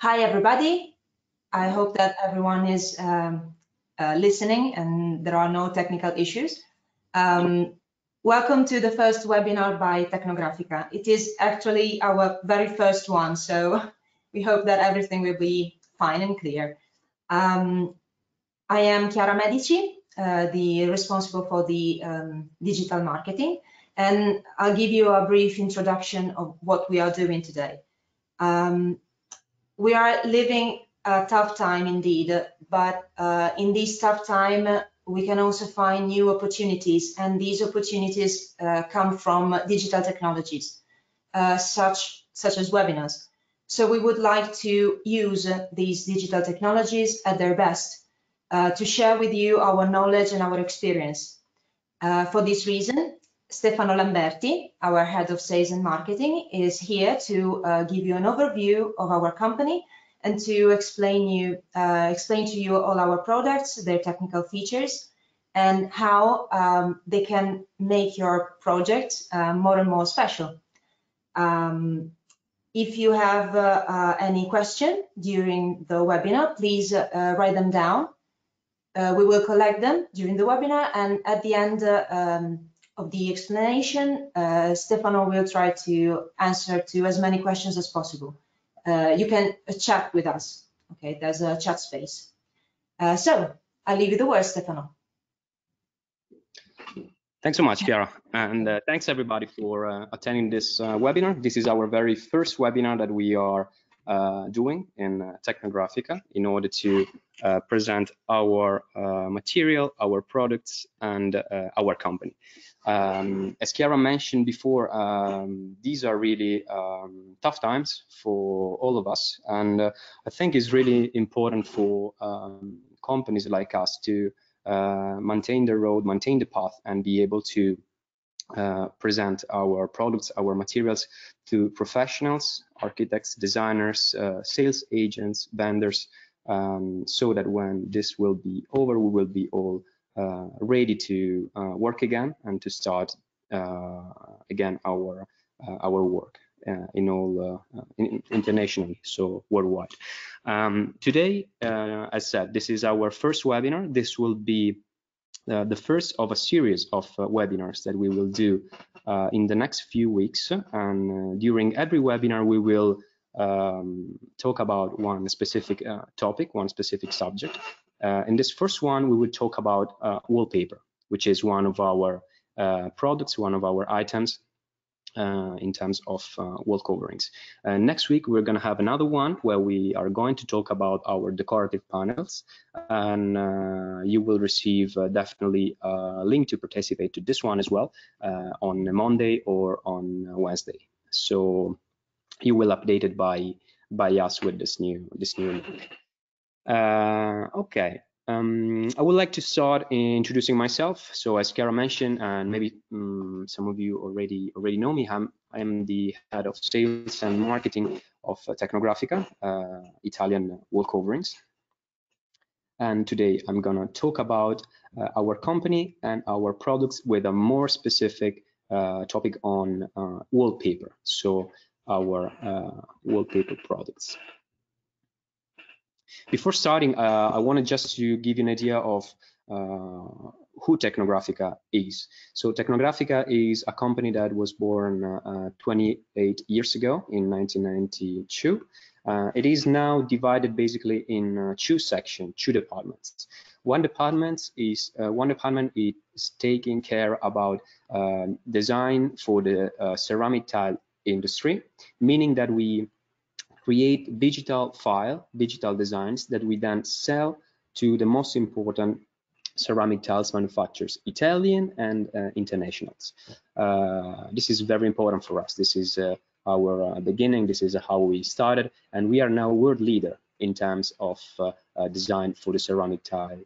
Hi, everybody. I hope that everyone is um, uh, listening and there are no technical issues. Um, welcome to the first webinar by Tecnografica. It is actually our very first one, so we hope that everything will be fine and clear. Um, I am Chiara Medici, uh, the responsible for the um, digital marketing, and I'll give you a brief introduction of what we are doing today. Um, we are living a tough time indeed, but uh, in this tough time, we can also find new opportunities, and these opportunities uh, come from digital technologies, uh, such, such as webinars. So we would like to use these digital technologies at their best uh, to share with you our knowledge and our experience. Uh, for this reason, Stefano Lamberti, our head of sales and marketing, is here to uh, give you an overview of our company and to explain you uh, explain to you all our products, their technical features, and how um, they can make your project uh, more and more special. Um, if you have uh, uh, any question during the webinar, please uh, write them down we will collect them during the webinar and at the end um, of the explanation, uh, Stefano will try to answer to as many questions as possible. Uh, you can chat with us. Okay, there's a chat space. Uh, so I'll leave you the word, Stefano. Thanks so much, Chiara, and uh, thanks everybody for attending this webinar. This is our very first webinar that we are uh, doing in uh, Tecnografica in order to uh, present our material, our products, and our company. Um, as Chiara mentioned before, um, these are really um, tough times for all of us, and uh, I think it's really important for um, companies like us to uh, maintain the road, maintain the path, and be able to uh, present our products, our materials to professionals, architects, designers, uh, sales agents, vendors, um, so that when this will be over, we will be all ready to uh, work again and to start uh, again our our work. Uh, in all uh, in, internationally, so worldwide. Um, today, uh, as said, this is our first webinar. This will be uh, the first of a series of uh, webinars that we will do uh, in the next few weeks. And uh, during every webinar, we will um, talk about one specific uh, topic, one specific subject. In this first one, we will talk about wallpaper, which is one of our products, one of our items uh, in terms of uh, wall coverings. Uh, next week, we're going to have another one where we are going to talk about our decorative panels, and uh, you will receive uh, definitely a link to participate to this one as well uh, on Monday or on Wednesday. So you will update it by by us with this new this new link. Okay, um, I would like to start introducing myself. So as Chiara mentioned, and maybe um, some of you already already know me, I'm, I'm the head of sales and marketing of uh, uh, Italian wall coverings. And today I'm gonna talk about uh, our company and our products with a more specific uh, topic on uh, wallpaper. So our uh, wallpaper products. Before starting, uh, I wanted just to give you an idea of uh, who Tecnografica is. So Tecnografica is a company that was born uh, 28 years ago in 1992. Uh, it is now divided basically in uh, two sections, two departments. One department is uh, one department is taking care about design for the ceramic tile industry, meaning that we create digital file, digital designs that we then sell to the most important ceramic tiles manufacturers, Italian and uh, internationals. Uh, this is very important for us. This is uh, our uh, beginning. This is how we started, and we are now world leader in terms of uh, uh, design for the ceramic tile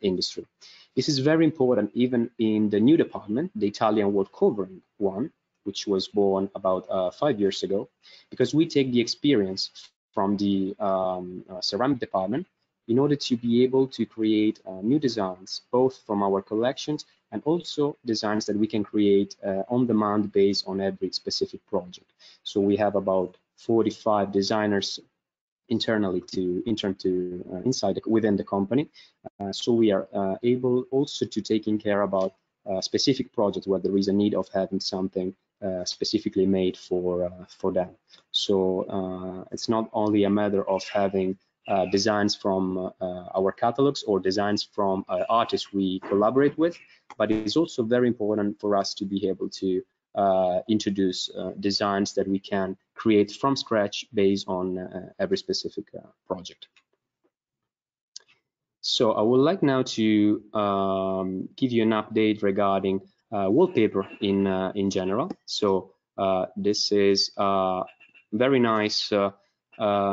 industry. This is very important even in the new department, the Italian wall covering one, which was born about uh, five years ago, because we take the experience from the um, uh, ceramic department in order to be able to create uh, new designs, both from our collections and also designs that we can create uh, on demand based on every specific project. So we have about 45 designers internally to intern to uh, inside the, within the company. Uh, so we are uh, able also to taking care about uh, specific projects where there is a need of having something specifically made for uh, for them. So it's not only a matter of having designs from our catalogs or designs from artists we collaborate with, but it's also very important for us to be able to uh, introduce uh, designs that we can create from scratch based on uh, every specific project. So I would like now to um, give you an update regarding wallpaper in in general. So this is a very nice uh,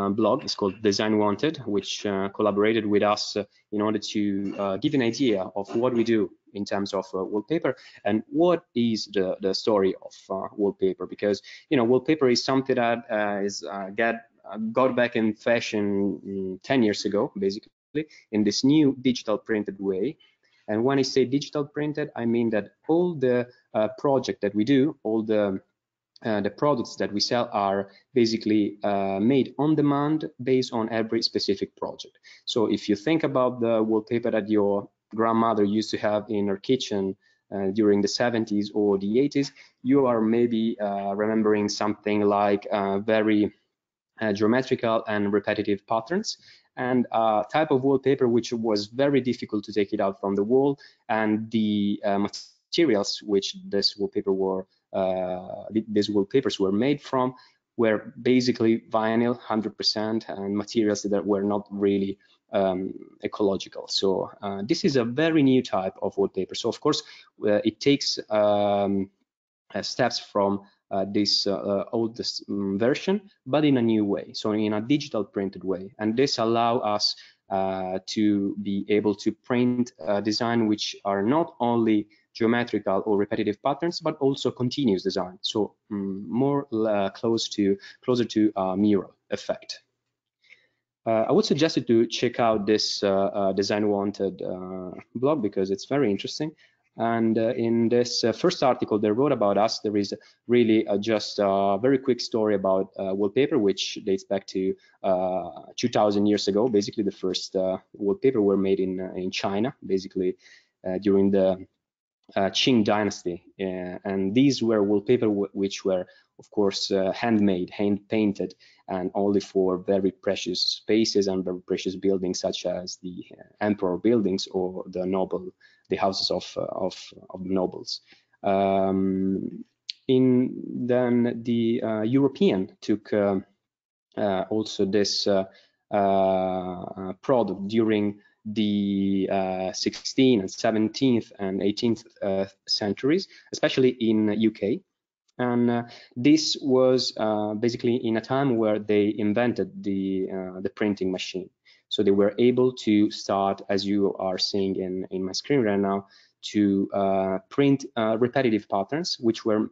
blog. It's called Design Wanted, which uh, collaborated with us uh, in order to give an idea of what we do in terms of uh, wallpaper and what is the, the story of uh, wallpaper because you know wallpaper is something that uh, is uh, uh, got back in fashion mm, 10 years ago basically in this new digital printed way and when I say digital printed I mean that all the uh, project that we do all the uh, the products that we sell are basically uh, made on demand based on every specific project. So if you think about the wallpaper that your grandmother used to have in her kitchen uh, during the 70s or the 80s, you are maybe uh, remembering something like uh, very uh, geometrical and repetitive patterns and a type of wallpaper which was very difficult to take it out from the wall and the uh, materials which this wallpaper were uh, these wallpapers were made from were basically vinyl 100% and materials that were not really um, ecological. So uh, this is a very new type of wallpaper. So of course, uh, it takes um, uh, steps from this uh, oldest um, version, but in a new way, so in a digital printed way. And this allow us to be able to print design which are not only geometrical or repetitive patterns, but also continuous design. So um, more uh, close to closer to a mural effect. Uh, I would suggest you to check out this uh, uh Design Wanted uh, blog because it's very interesting. And uh, in this first article they wrote about us, there is really just a very quick story about wallpaper, which dates back to 2,000 years ago. Basically, the first wallpaper were made in in China, basically during the uh, Qing dynasty, uh, and these were wallpaper which were, of course, uh, handmade, hand painted, and only for very precious spaces and very precious buildings such as the uh, emperor buildings or the noble, the houses of uh, of, of the nobles. Um, in then the uh, European took also this product during the uh, 16th and 17th and 18th uh, centuries, especially in UK. And uh, this was uh, basically in a time where they invented the uh, the printing machine. So they were able to start, as you are seeing in in my screen right now, to uh, print repetitive patterns, which were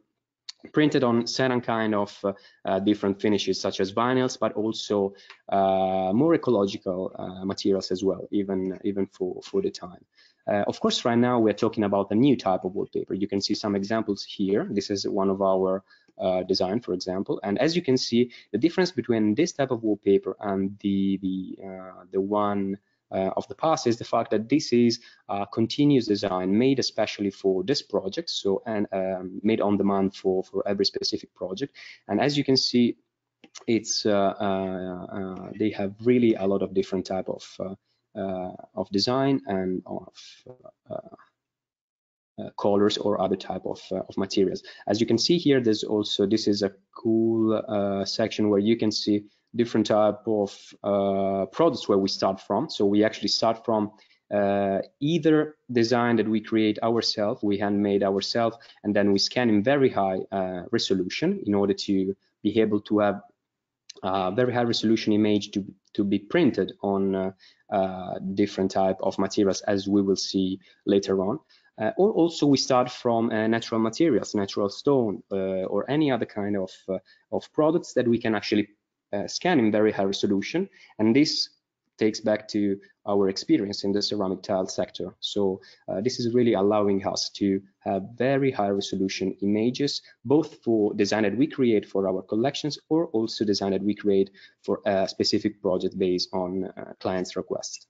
printed on certain kind of uh, uh, different finishes such as vinyls but also uh, more ecological uh, materials as well even even for for the time. Uh, of course right now we're talking about a new type of wallpaper. You can see some examples here. This is one of our uh, design for example and as you can see the difference between this type of wallpaper and the the the one uh, of the past is the fact that this is a continuous design made especially for this project, so and um, made on demand for for every specific project. And as you can see, it's uh, uh, uh they have really a lot of different type of uh, of design and of uh, colors or other type of, uh, of materials. As you can see here, there's also, this is a cool uh, section where you can see different type of uh, products where we start from. So we actually start from uh, either design that we create ourselves, we handmade ourselves, and then we scan in very high uh, resolution in order to be able to have a very high resolution image to, to be printed on uh, uh, different type of materials as we will see later on. Uh, also we start from uh, natural materials, natural stone, uh, or any other kind of, of products that we can actually uh, scan in very high resolution. And this takes back to our experience in the ceramic tile sector. So uh, this is really allowing us to have very high resolution images, both for design that we create for our collections or also design that we create for a specific project based on uh, client's requests.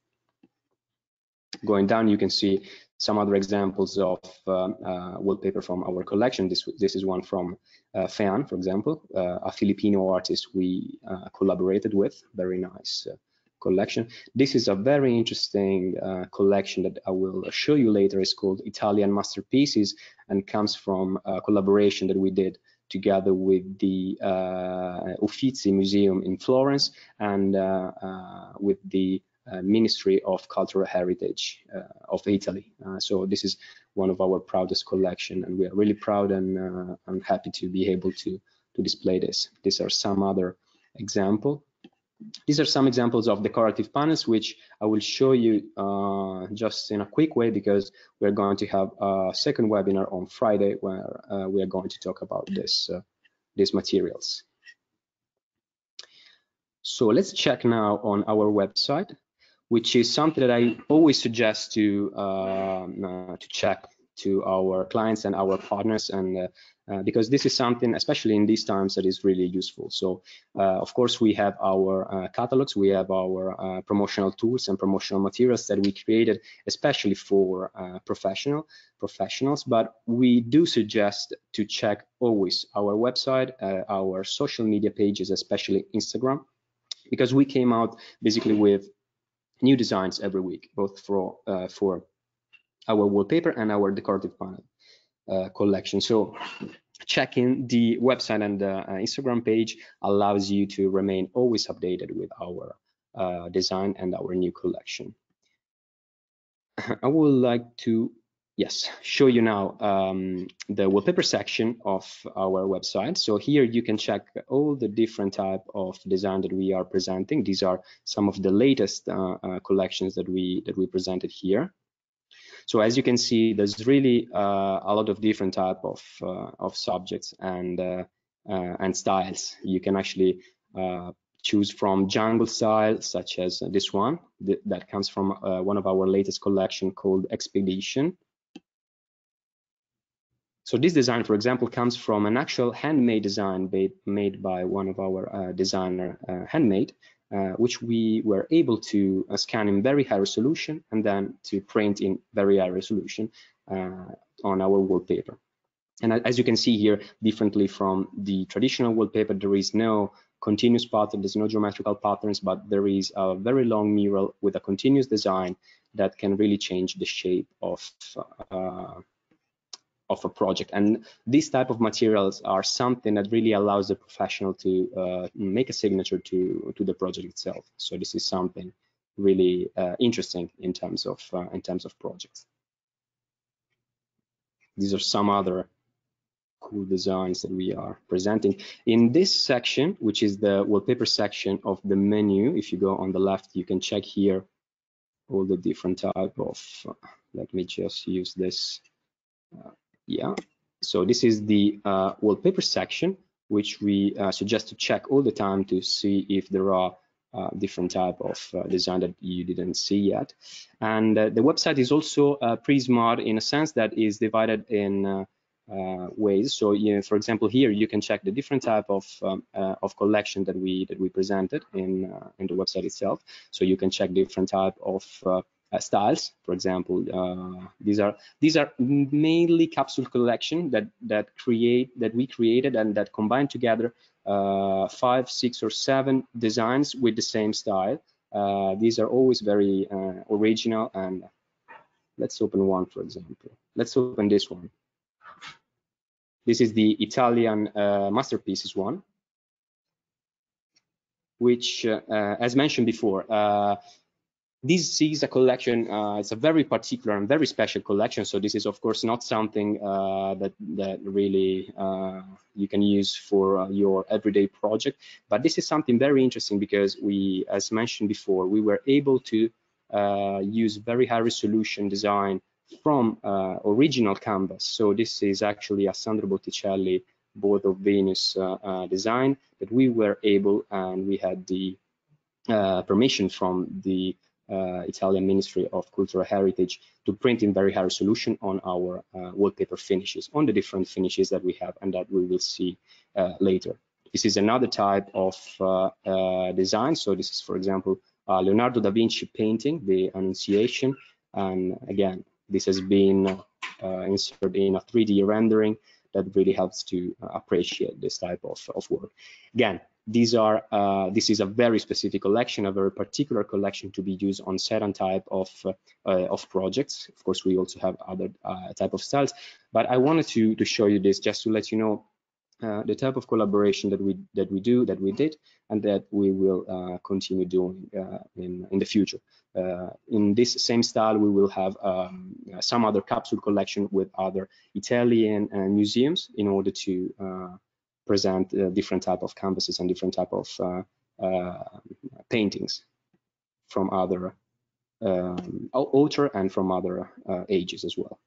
Going down, you can see some other examples of um, uh, wallpaper from our collection. This, this is one from uh, Fean, for example, uh, a Filipino artist we uh, collaborated with. Very nice uh, collection. This is a very interesting uh, collection that I will show you later. It's called Italian Masterpieces and comes from a collaboration that we did together with the uh, Uffizi Museum in Florence and with the uh, Ministry of Cultural Heritage uh, of Italy. Uh, so this is one of our proudest collection, and we are really proud and I'm happy to be able to to display this. These are some other example. These are some examples of decorative panels, which I will show you uh, just in a quick way because we're going to have a second webinar on Friday where uh, we are going to talk about this uh, these materials. So let's check now on our website which is something that I always suggest to um, uh, to check to our clients and our partners. And uh, uh, because this is something especially in these times that is really useful. So uh, of course we have our uh, catalogs. We have our uh, promotional tools and promotional materials that we created especially for professional professionals. But we do suggest to check always our website our social media pages especially instagram because we came out basically with new designs every week, both for uh, for our wallpaper and our decorative panel uh, collection. So checking the website and the uh, Instagram page allows you to remain always updated with our uh, design and our new collection. I would like to yes show you now um, the wallpaper section of our website. So here you can check all the different type of design that we are presenting. These are some of the latest uh, uh, collections that we that we presented here. So as you can see there's really uh, a lot of different type of uh, of subjects and uh, uh, and styles. You can actually choose from jungle style such as this one th that comes from one of our latest collection called expedition so this design, for example, comes from an actual handmade design made by one of our uh, designer uh, handmade, uh, which we were able to uh, scan in very high resolution and then to print in very high resolution uh, on our wallpaper. And as you can see here, differently from the traditional wallpaper, there is no continuous pattern, there's no geometrical patterns, but there is a very long mural with a continuous design that can really change the shape of uh, of a project. And these type of materials are something that really allows the professional to uh, make a signature to to the project itself. So this is something really uh, interesting in terms of uh, in terms of projects. These are some other cool designs that we are presenting. In this section which is the wallpaper section of the menu if you go on the left you can check here all the different type of uh, let me just use this uh, yeah. So this is the uh, wallpaper section which we uh, suggest to check all the time to see if there are uh, different type of uh, design that you didn't see yet. And uh, the website is also uh, pretty smart in a sense that is divided in ways. So you know, for example here you can check the different type of um, of collection that we that we presented in in the website itself. So you can check different type of styles. For example, uh, these are these are mainly capsule collection that that create that we created and that combine together uh, five, six, or seven designs with the same style. these are always very original and let's open one for example let's open this one this is the italian uh, masterpieces one which uh, uh, as mentioned before this is a collection uh, it's a very particular and very special collection. So this is of course not something uh, that that really uh, you can use for uh, your everyday project. But this is something very interesting because we as mentioned before we were able to uh, use very high resolution design from uh, original canvas. So this is actually a Sandro Botticelli Birth of Venus design that we were able and we had the permission from the Italian Ministry of Cultural Heritage to print in very high resolution on our uh, wallpaper finishes, on the different finishes that we have and that we will see uh, later. This is another type of uh, uh, design. So this is, for example, Leonardo da Vinci painting, the Annunciation. And again, this has been inserted in a 3D rendering that really helps to appreciate this type of, of work. Again, these are uh, this is a very specific collection, a very particular collection to be used on certain type of uh, of projects. Of course, we also have other uh, type of styles, but I wanted to to show you this just to let you know uh, the type of collaboration that we that we do that we did and that we will uh, continue doing uh, in in the future in this same style we will have um, some other capsule collection with other italian museums in order to present uh, different type of canvases and different type of uh, uh, paintings from other um, author and from other ages as well.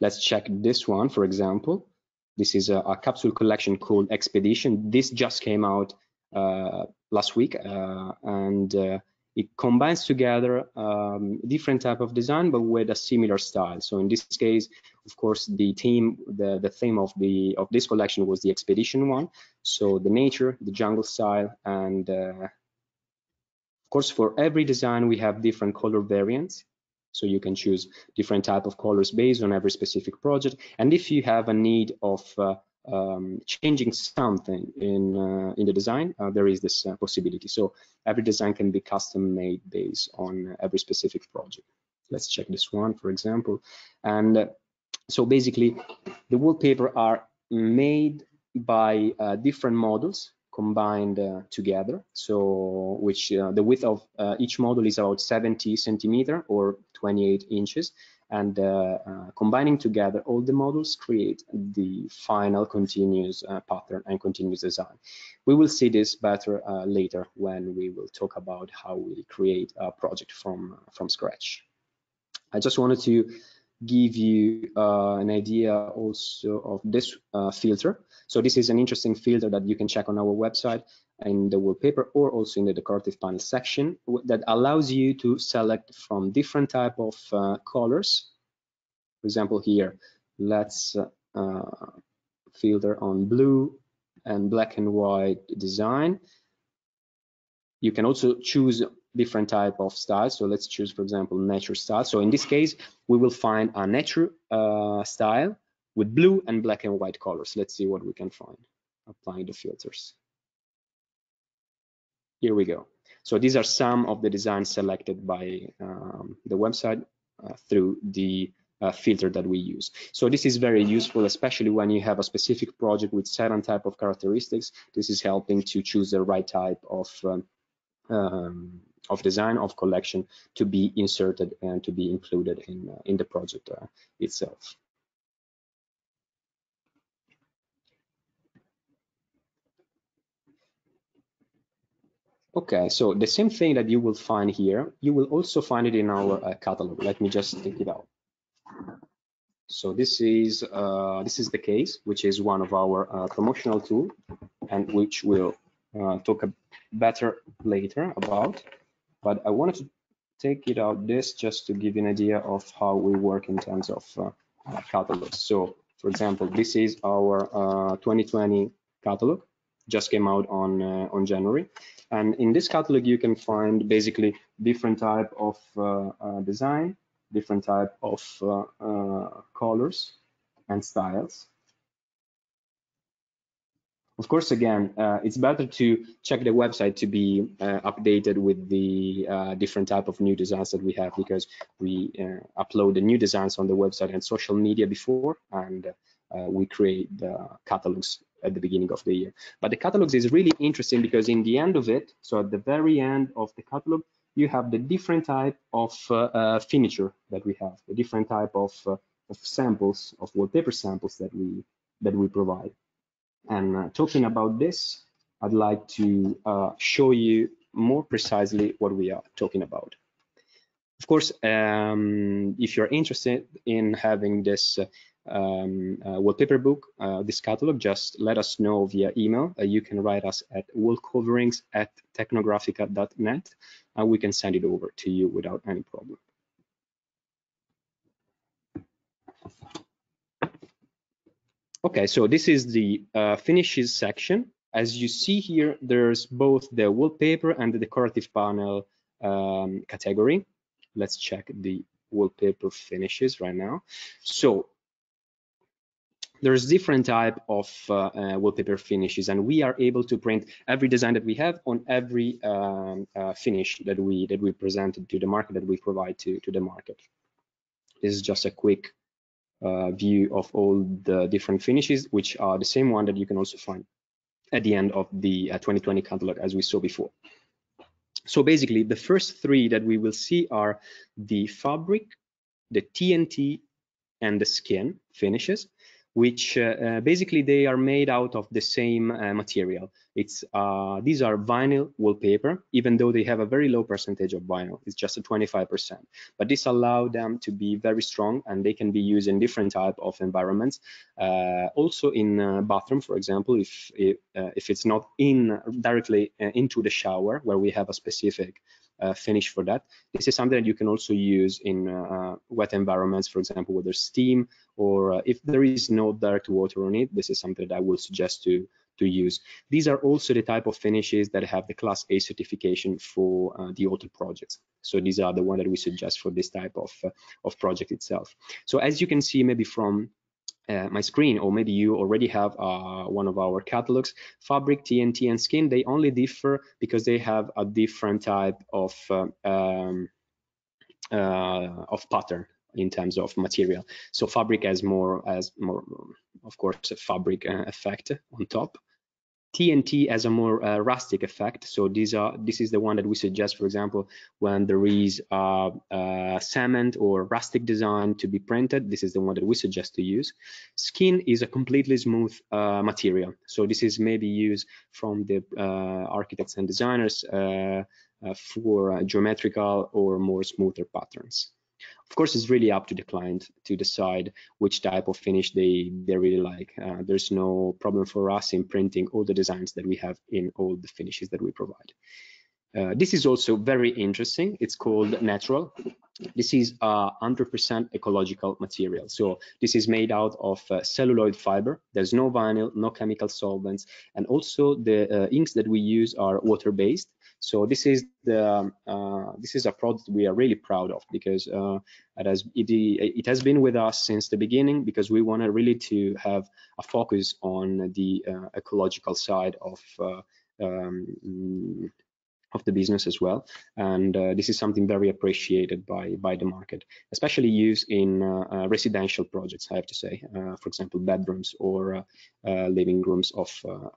Let's check this one, for example. This is a, a capsule collection called Expedition. This just came out uh, last week, uh, and uh, it combines together um, different type of design but with a similar style. So in this case of course the theme the the theme of the of this collection was the expedition one. So the nature the jungle style and uh, of course for every design we have different color variants. So you can choose different type of colors based on every specific project. And if you have a need of uh, um, changing something in uh, in the design, uh, there is this uh, possibility. So every design can be custom made based on every specific project. Let's check this one, for example. And uh, so basically, the wallpaper are made by uh, different models combined uh, together. So which the width of each model is about 70 centimeter or 28 inches and uh, uh, combining together all the models create the final continuous uh, pattern and continuous design. We will see this better later when we will talk about how we create a project from, from scratch. I just wanted to give you uh, an idea also of this uh, filter. So this is an interesting filter that you can check on our website in the wallpaper or also in the decorative panel section that allows you to select from different type of uh, colors. For example, here, let's uh, filter on blue and black and white design. You can also choose different type of styles. So let's choose, for example, nature style. So in this case, we will find a nature uh, style with blue and black and white colors. Let's see what we can find applying the filters. Here we go. So these are some of the designs selected by um, the website uh, through the uh, filter that we use. So this is very useful, especially when you have a specific project with certain type of characteristics. This is helping to choose the right type of um, um, of design of collection to be inserted and to be included in uh, in the project uh, itself. Okay, so the same thing that you will find here, you will also find it in our uh, catalog. Let me just take it out. So this is uh, this is the case, which is one of our uh, promotional tool, and which we'll uh, talk better later about. But I wanted to take it out this just to give you an idea of how we work in terms of uh, uh, catalogs. So, for example, this is our 2020 catalog, just came out on on January and in this catalog, you can find basically different type of uh, uh, design, different type of uh, colors and styles. Of course, again, uh, it's better to check the website to be uh, updated with the uh, different type of new designs that we have because we upload the new designs on the website and social media before, and we create the catalogs at the beginning of the year. But the catalogs is really interesting because in the end of it, so at the very end of the catalog, you have the different type of uh, uh, furniture that we have, the different type of, uh, of samples, of wallpaper samples that we that we provide. And uh, talking about this, I'd like to uh, show you more precisely what we are talking about. Of course, um, if you're interested in having this uh, um, uh, wallpaper book, uh, this catalog, just let us know via email. Uh, you can write us at wallcoverings at tecnografica.net and we can send it over to you without any problem. Okay, so this is the uh, finishes section. As you see here, there's both the wallpaper and the decorative panel um, category. Let's check the wallpaper finishes right now. So there's different type of uh, uh, wallpaper finishes and we are able to print every design that we have on every um, uh, finish that we that we presented to the market that we provide to to the market. This is just a quick uh, view of all the different finishes which are the same one that you can also find at the end of the 2020 uh, catalog as we saw before. So basically the first three that we will see are the fabric the tnt and the skin finishes which uh, uh, basically they are made out of the same uh, material. It's these are vinyl wallpaper, even though they have a very low percentage of vinyl. It's just a 25%. But this allows them to be very strong, and they can be used in different type of environments. Also in bathroom, for example, if if, if it's not in directly into the shower where we have a specific finish for that. This is something that you can also use in uh, wet environments, for example, whether steam or uh, if there is no direct water on it, this is something that I will suggest to to use. These are also the type of finishes that have the class A certification for uh, the auto projects. So these are the one that we suggest for this type of, uh, of project itself. So as you can see maybe from uh, my screen, or maybe you already have uh, one of our catalogs. Fabric, TNT, and skin, they only differ because they have a different type of uh, um, uh, of pattern in terms of material. So fabric has more, as more, of course, a fabric uh, effect on top. TNT has a more uh, rustic effect. So these are this is the one that we suggest, for example, when there is a, a, cement or rustic design to be printed. This is the one that we suggest to use. Skin is a completely smooth uh, material. So this is maybe used from the uh, architects and designers uh, uh, for geometrical or more smoother patterns. Of course, it's really up to the client to decide which type of finish they, they really like. Uh, there's no problem for us in printing all the designs that we have in all the finishes that we provide. Uh, this is also very interesting. It's called natural. This is a 100% ecological material. So this is made out of uh, cellulose fiber. There's no vinyl, no chemical solvents, and also the uh, inks that we use are water-based. So this is the uh, this is a product we are really proud of because uh, it has it, it, has been with us since the beginning because we wanted really to have a focus on the uh, ecological side of uh, um, of the business as well. And uh, this is something very appreciated by, by the market, especially used in uh, uh, residential projects, I have to say, uh, for example, bedrooms or uh, living rooms of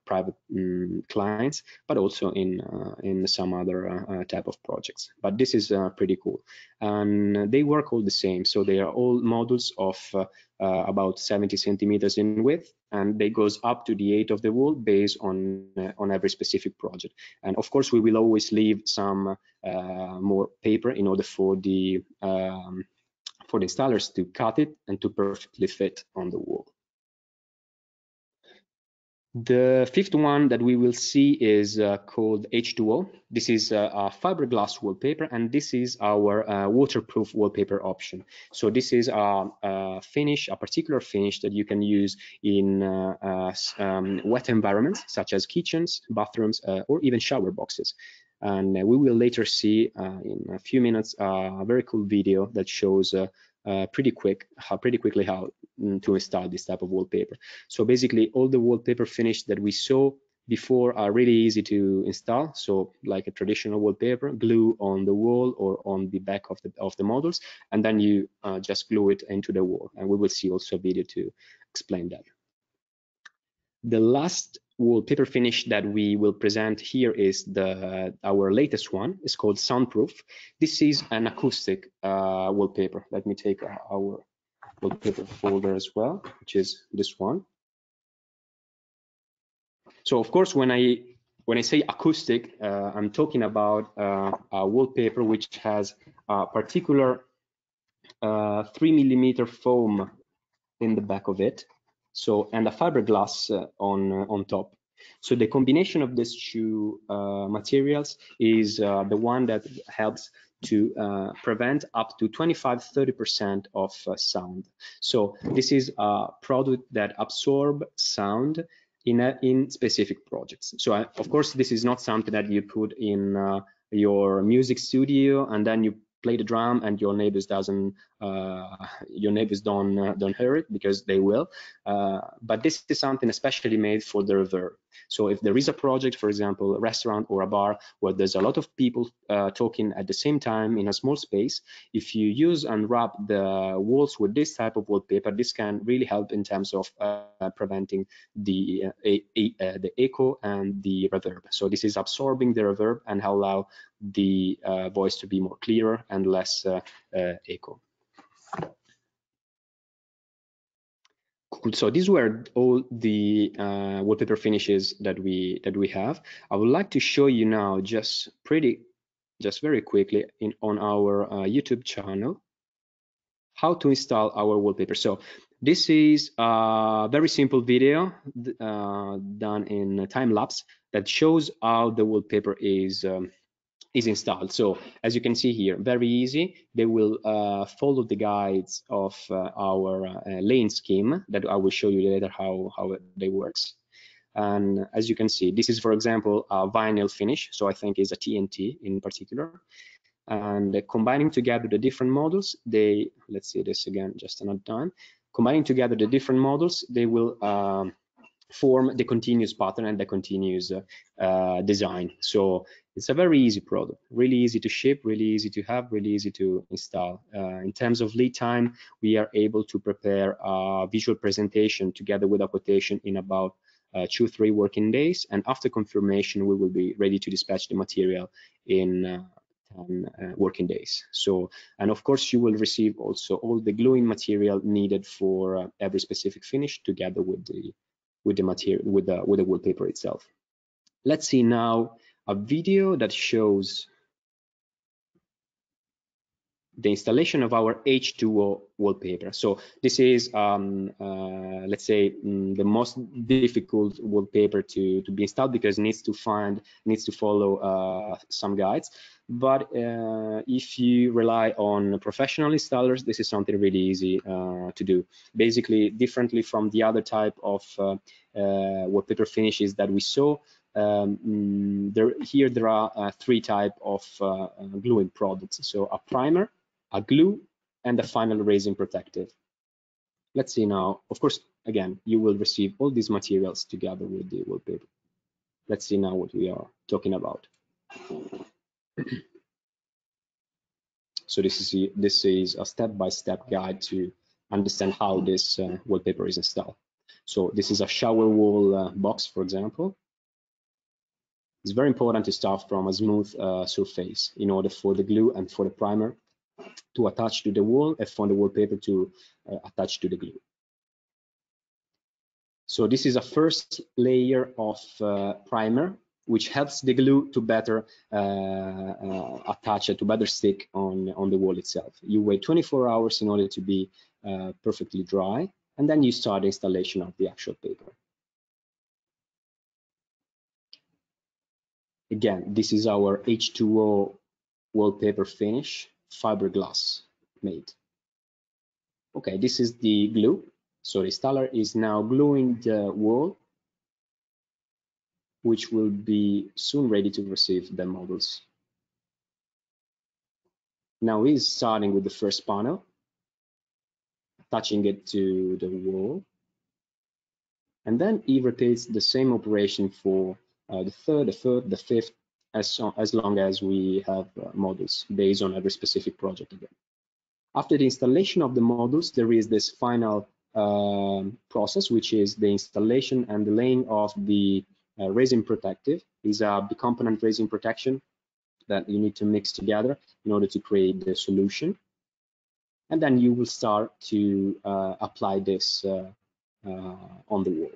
private um, clients, but also in, in some other type of projects. But this is pretty cool. And they work all the same. So they are all models of uh, about 70 centimeters in width and they goes up to the height of the wall based on uh, on every specific project. And of course we will always leave some uh, more paper in order for the um, for the installers to cut it and to perfectly fit on the wall the fifth one that we will see is uh, called H2O. This is uh, a fiberglass wallpaper, and this is our uh, waterproof wallpaper option. So this is a, a, finish, a particular finish that you can use in uh, uh, um, wet environments, such as kitchens, bathrooms, uh, or even shower boxes. And we will later see in a few minutes a very cool video that shows uh, pretty quick, how pretty quickly how mm, to install this type of wallpaper. So basically all the wallpaper finish that we saw before are really easy to install. So like a traditional wallpaper, glue on the wall or on the back of the of the models, and then you uh, just glue it into the wall. And we will see also a video to explain that. The last wallpaper finish that we will present here is the our latest one. It's called Soundproof. This is an acoustic uh, wallpaper. Let me take our wallpaper folder as well, which is this one. So of course, when I when I say acoustic, uh, I'm talking about uh, a wallpaper which has a particular uh, three millimeter foam in the back of it so and a fiberglass uh, on uh, on top So the combination of these two uh, materials is the one that helps to uh, prevent up to 25-30% of uh, sound. So this is a product that absorb sound in, a, in specific projects. So of course, this is not something that you put in your music studio and then you play the drum and your neighbors doesn't uh, your neighbors don't uh, don't hear it because they will. Uh, but this is something especially made for the reverb so if there is a project for example a restaurant or a bar where there's a lot of people uh, talking at the same time in a small space if you use and wrap the walls with this type of wallpaper this can really help in terms of uh, preventing the uh, a, a, the echo and the reverb. So this is absorbing the reverb and allow the voice to be more clearer and less echo Cool. So these were all the uh, wallpaper finishes that we that we have. I would like to show you now just pretty, just very quickly in on our uh, YouTube channel how to install our wallpaper. So this is a very simple video uh, done in time lapse that shows how the wallpaper is um, is installed. So as you can see here, very easy. They will uh, follow the guides of uh, our uh, lane scheme that I will show you later how, how they works. And as you can see, this is, for example, a vinyl finish. So I think is a TNT in particular. And combining together the different models, they, let's see this again, just another time. Combining together the different models, they will um, form the continuous pattern and the continuous uh, design. So it's a very easy product, really easy to ship, really easy to have, really easy to install. Uh, in terms of lead time, we are able to prepare a visual presentation together with a quotation in about uh, two, three working days. And after confirmation, we will be ready to dispatch the material in uh, 10 uh, working days. So, and of course, you will receive also all the gluing material needed for uh, every specific finish together with the with the material with the with the wallpaper itself. Let's see now a video that shows the installation of our H2O wallpaper. So this is, um, uh, let's say, mm, the most difficult wallpaper to, to be installed because it needs to find, needs to follow uh, some guides. But uh, if you rely on professional installers, this is something really easy uh, to do. Basically, differently from the other type of uh, uh, wallpaper finishes that we saw, um, mm, there, here there are three type of gluing products. So a primer, a glue, and a final resin protective. Let's see now, of course, again, you will receive all these materials together with the wallpaper. Let's see now what we are talking about. so this is this is a step-by-step -step guide to understand how this uh, wallpaper is installed. So this is a shower wall uh, box, for example. It's very important to start from a smooth uh, surface in order for the glue and for the primer to attach to the wall and for the wallpaper to uh, attach to the glue. So this is a first layer of uh, primer, which helps the glue to better uh, uh attach, to better stick on, on the wall itself. You wait 24 hours in order to be uh, perfectly dry, and then you start installation of the actual paper. Again, this is our H2O wallpaper finish fiberglass made. Okay, this is the glue. So the installer is now gluing the wall, which will be soon ready to receive the models. Now he's starting with the first panel, attaching it to the wall. And then he repeats the same operation for the third, the third, the fifth, as, as long as we have uh, models based on every specific project again. After the installation of the models, there is this final uh, process, which is the installation and the laying of the uh, resin protective. These are the component resin protection that you need to mix together in order to create the solution. And then you will start to uh, apply this uh, uh, on the wall.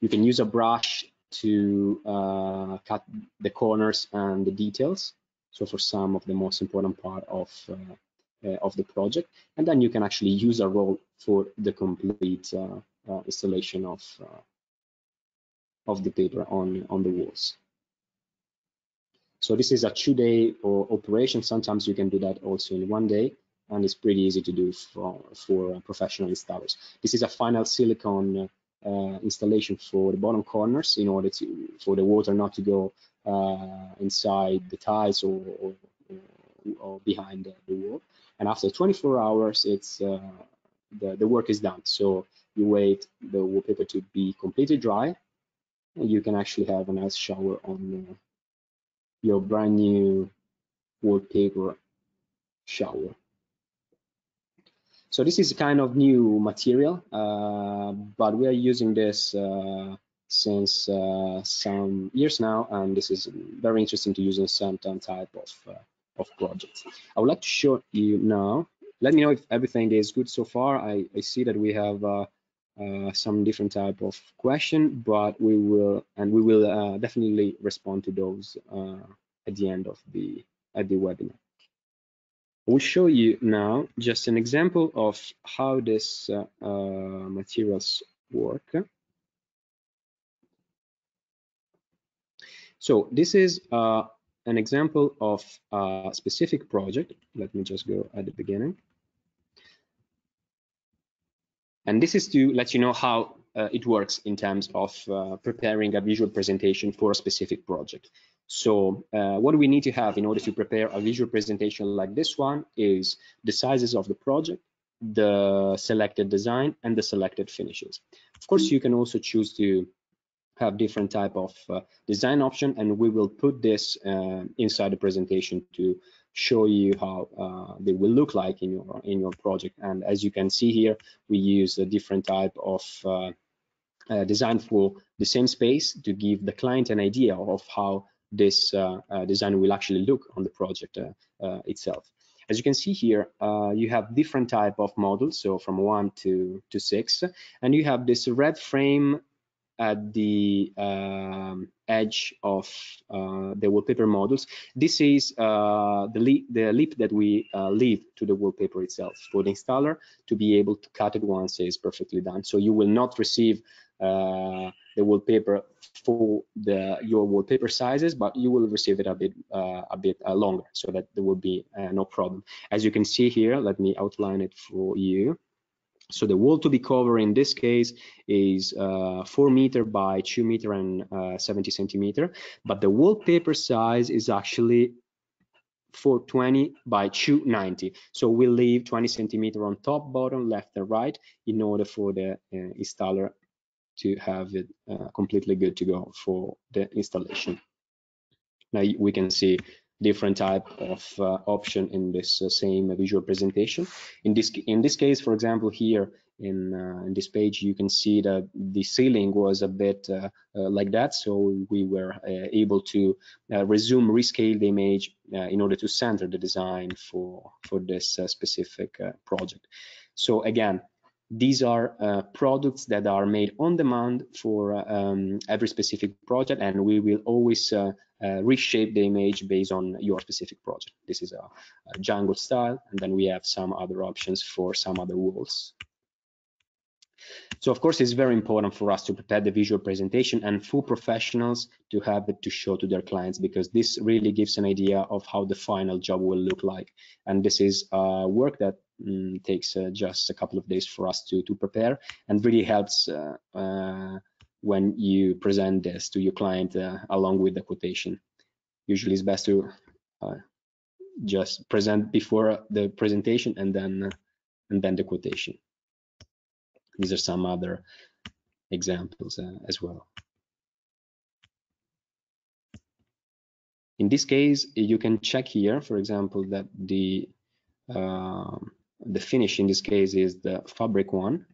You can use a brush to uh, cut the corners and the details. So for some of the most important part of uh, uh, of the project, and then you can actually use a roll for the complete uh, uh, installation of of the paper on, on the walls. So this is a two-day operation. Sometimes you can do that also in one day, and it's pretty easy to do for, for professional installers. This is a final silicone uh, installation for the bottom corners in order to for the water not to go uh, inside the tiles or, or, or behind the, wall. And after 24 hours, it's uh, the, the work is done. So you wait the wallpaper to be completely dry, and you can actually have a nice shower on uh, your brand new wallpaper shower. So this is kind of new material, uh, but we are using this uh, since uh, some years now, and this is very interesting to use in some type of, uh, of projects. I would like to show you now. Let me know if everything is good so far. I, I see that we have uh, uh, some different type of question, but we will and we will definitely respond to those at the end of the at the webinar. I will show you now just an example of how this uh, uh, materials work. So this is an example of a specific project. Let me just go at the beginning. And this is to let you know how uh, it works in terms of uh, preparing a visual presentation for a specific project. So uh, what we need to have in order to prepare a visual presentation like this one is the sizes of the project, the selected design, and the selected finishes. Of course, you can also choose to have different type of uh, design option, and we will put this uh, inside the presentation to show you how uh, they will look like in your in your project. And as you can see here, we use a different type of uh, uh, design for the same space to give the client an idea of how this uh, uh, design will actually look on the project uh, itself. As you can see here, you have different type of models, so from one to, to six, and you have this red frame at the um, edge of uh, the wallpaper models. This is uh, the, leap, the leap that we uh, leave to the wallpaper itself for the installer to be able to cut it once it's perfectly done. So you will not receive uh, the wallpaper for the your wallpaper sizes, but you will receive it a bit uh, a bit uh, longer, so that there will be no problem. As you can see here, let me outline it for you. So the wall to be covered in this case is uh, 4 meter by 2 meter and uh, 70 centimeter, but the wallpaper size is actually 420 by 290. So we'll leave 20 centimeter on top, bottom, left and right in order for the uh, installer to have it uh, completely good to go for the installation. Now we can see different type of uh, option in this uh, same visual presentation. In this in this case, for example, here in, uh, in this page, you can see that the ceiling was a bit uh, uh, like that. So we were able to resume, rescale the image in order to center the design for, for this specific project. So again, these are uh, products that are made on demand for um, every specific project and we will always uh, uh, reshape the image based on your specific project. This is a, a style and then we have some other options for some other walls. So of course, it's very important for us to prepare the visual presentation and for professionals to have it to show to their clients because this really gives an idea of how the final job will look like. And this is uh, work that um, takes uh, just a couple of days for us to, to prepare and really helps uh, uh when you present this to your client uh, along with the quotation. Usually it's best to uh, just present before the presentation and then and then the quotation. These are some other examples uh, as well. In this case, you can check here, for example, that the uh, the finish in this case is the fabric one.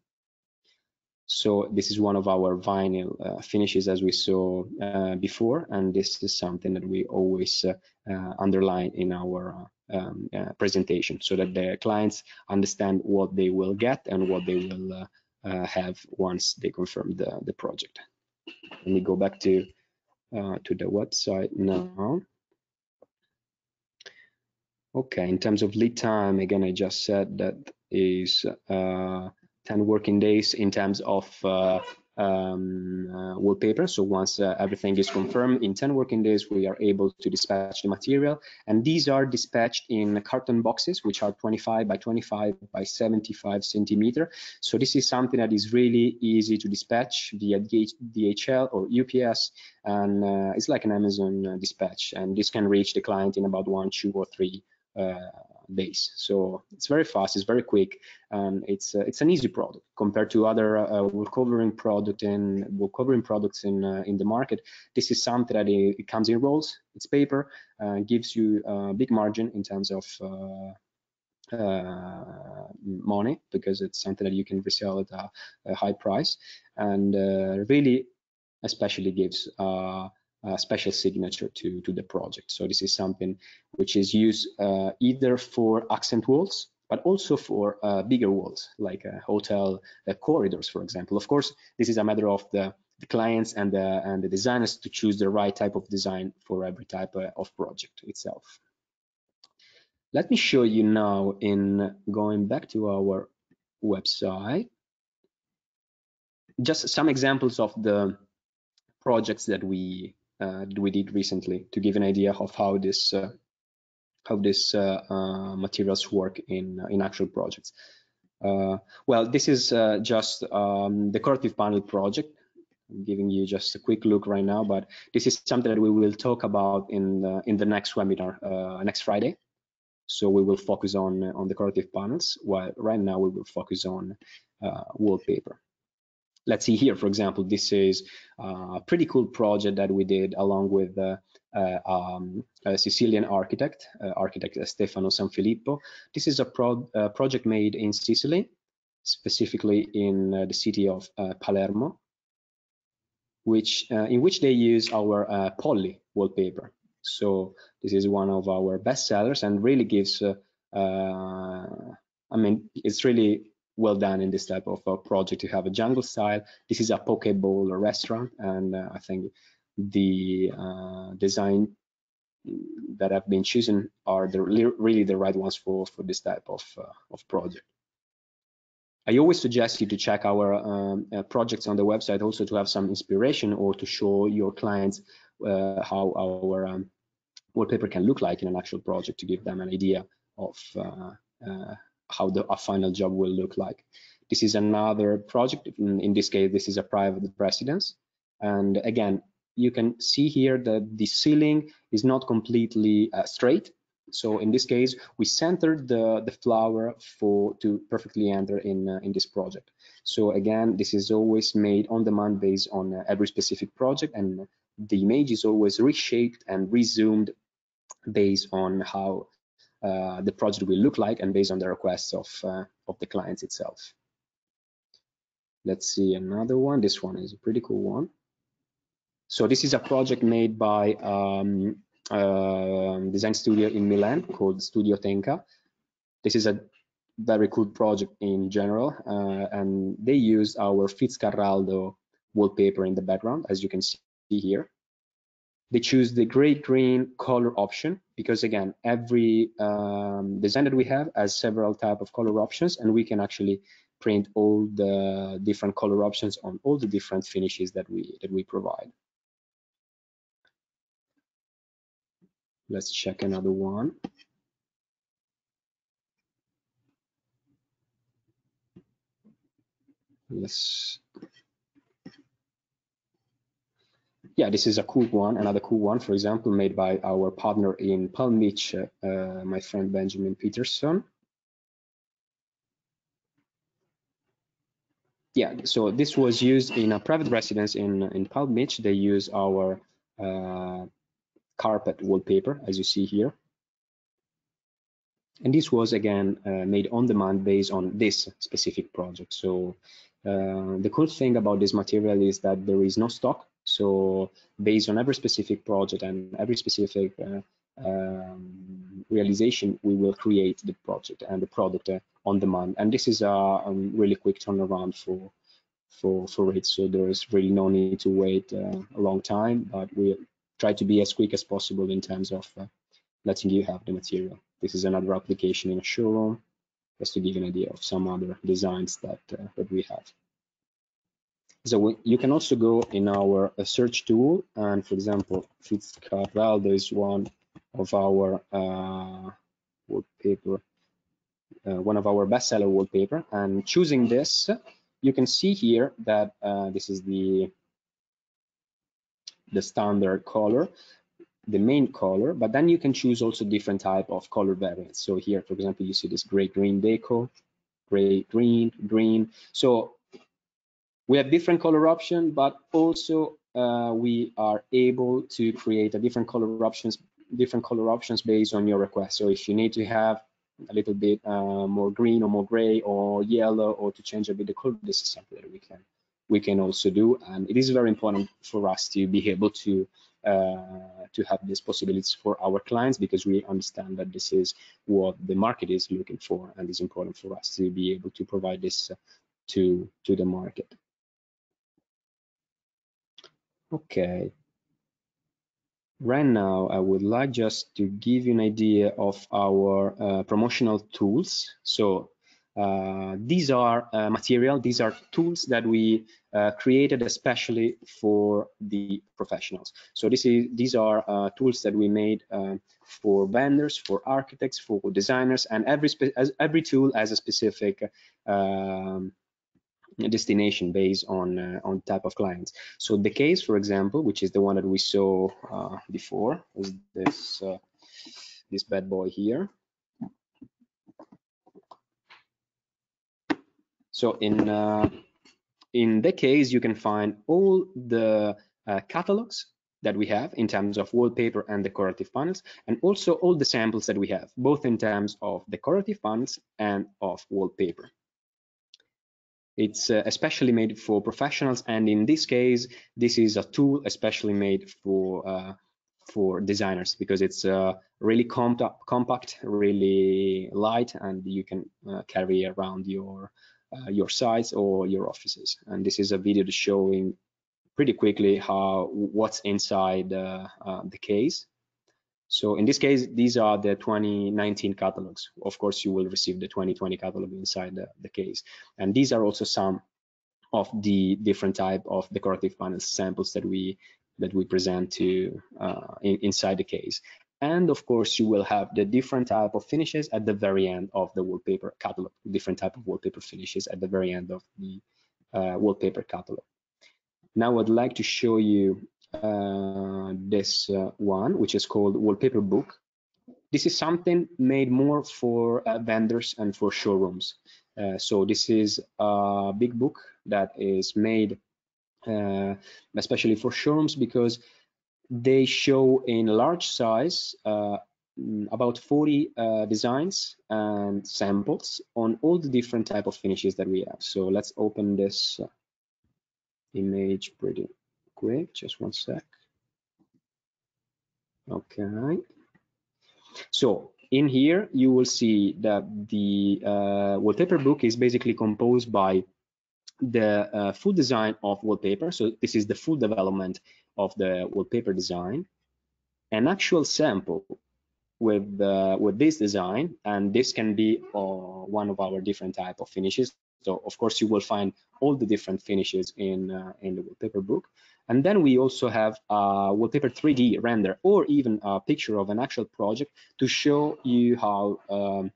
So this is one of our vinyl uh, finishes as we saw uh, before, and this is something that we always uh, uh underline in our um, presentation so that the clients understand what they will get and what they will have once they confirm the, the project. Let me go back to, uh, to the website now. Okay, in terms of lead time, again, I just said that is uh, 10 working days in terms of uh, um, uh, wallpaper. So once uh, everything is confirmed in 10 working days, we are able to dispatch the material. And these are dispatched in carton boxes, which are 25 by 25 by 75 centimeter. So this is something that is really easy to dispatch via DHL or UPS. And uh, it's like an Amazon uh, dispatch. And this can reach the client in about one, two, or three uh, days. So it's very fast, it's very quick, and it's uh, it's an easy product compared to other uh, wall covering product and wall covering products in uh, in the market. This is something that it, it comes in rolls. It's paper, uh, gives you a big margin in terms of uh, uh, money because it's something that you can resell at a, a high price, and uh, really, especially gives a special signature to, to the project. So this is something which is used uh, either for accent walls, but also for uh, bigger walls, like uh, hotel corridors, for example. Of course, this is a matter of the, the, clients and the, and the designers to choose the right type of design for every type uh, of project itself. Let me show you now in going back to our website, just some examples of the projects that we uh, we did recently to give an idea of how this uh, how these uh, materials work in in actual projects. well, this is just um, decorative panel project I'm giving you just a quick look right now, but this is something that we will talk about in the, in the next webinar uh, next Friday. So we will focus on on decorative panels, while right now we will focus on uh, wallpaper let's see here, for example, this is a pretty cool project that we did along with uh, uh, um, a Sicilian architect, uh, architect Stefano Sanfilippo. This is a pro project made in Sicily, specifically in the city of Palermo, which in which they use our poly wallpaper. So this is one of our best sellers and really gives uh, uh, I mean, it's really well done in this type of uh, project to have a jungle style. This is a poke bowl restaurant, and uh, I think the uh, design that have been chosen are the really the right ones for for this type of uh, of project. I always suggest you to check our um, uh, projects on the website also to have some inspiration or to show your clients uh, how our um, wallpaper can look like in an actual project to give them an idea of how the a final job will look like. This is another project. In, in this case, this is a private residence. And again, you can see here that the ceiling is not completely uh, straight. So in this case, we centered the, the flower for to perfectly enter in, uh, in this project. So again, this is always made on demand based on uh, every specific project and the image is always reshaped and resumed based on how uh, the project will look like and based on the requests of, uh, of the clients itself. Let's see another one. This one is a pretty cool one. So this is a project made by um, a design studio in Milan called Studio Tenka. This is a very cool project in general, uh, and they use our Fitzcarraldo wallpaper in the background, as you can see here they choose the gray green color option because again every um, design that we have has several type of color options and we can actually print all the different color options on all the different finishes that we that we provide. Let's check another one. Let's yeah, this is a cool one, another cool one, for example, made by our partner in Palm Beach, uh, my friend Benjamin Peterson. Yeah, so this was used in a private residence in, in Palm Beach. They use our uh, carpet wallpaper, as you see here. And this was, again, uh, made on demand based on this specific project. So uh, the cool thing about this material is that there is no stock so based on every specific project and every specific uh, um, realization, we will create the project and the product uh, on demand. And this is a, a, really quick turnaround for for for it. So there is really no need to wait uh, a long time, but we try to be as quick as possible in terms of uh, letting you have the material. This is another application in a showroom, just to give an idea of some other designs that uh, that we have. So you can also go in our uh, search tool, and for example, Fitzcarraldo is one of our uh, wallpaper, uh, one of our bestseller wallpaper. And choosing this, you can see here that uh, this is the the standard color, the main color, but then you can choose also different type of color variants. So here, for example, you see this gray green deco, gray green, green. So we have different color option, but also uh, we are able to create a different color options, different color options based on your request. So if you need to have a little bit uh, more green or more gray or yellow or to change a bit the color, this is something that we can we can also do. And it is very important for us to be able to uh, to have these possibilities for our clients because we understand that this is what the market is looking for and it's important for us to be able to provide this uh, to to the market okay. Right now i would like just to give you an idea of our uh, promotional tools. So uh, these are uh, material, these are tools that we uh, created especially for the professionals. So this is, these are uh, tools that we made uh, for vendors, for architects, for designers, and every, every tool has a specific um, destination based on uh, on type of clients. So the case, for example, which is the one that we saw before, is this this bad boy here. So in uh, in the case, you can find all the uh, catalogs that we have in terms of wallpaper and decorative panels, and also all the samples that we have, both in terms of decorative panels and of wallpaper. It's uh, especially made for professionals, and in this case, this is a tool especially made for uh, for designers because it's uh, really compact, compact, really light, and you can uh, carry around your uh, your sites or your offices. And this is a video showing pretty quickly how what's inside uh, the case. So in this case, these are the 2019 catalogs. Of course, you will receive the 2020 catalog inside the, the case. And these are also some of the different type of decorative panel samples that we that we present to uh, in, inside the case. And of course, you will have the different type of finishes at the very end of the wallpaper catalog, different type of wallpaper finishes at the very end of the uh, wallpaper catalog. Now I'd like to show you uh, this uh, one, which is called Wallpaper Book. This is something made more for uh, vendors and for showrooms. Uh, so this is a big book that is made uh, especially for showrooms because they show in large size about 40 uh, designs and samples on all the different type of finishes that we have. So let's open this image pretty quick, just one sec. Okay. So in here, you will see that the uh, wallpaper book is basically composed by the uh, full design of wallpaper. So this is the full development of the wallpaper design, an actual sample with uh, with this design, and this can be uh, one of our different type of finishes. So of course you will find all the different finishes in uh, in the wallpaper book. And then we also have a wallpaper 3D render or even a picture of an actual project to show you how um,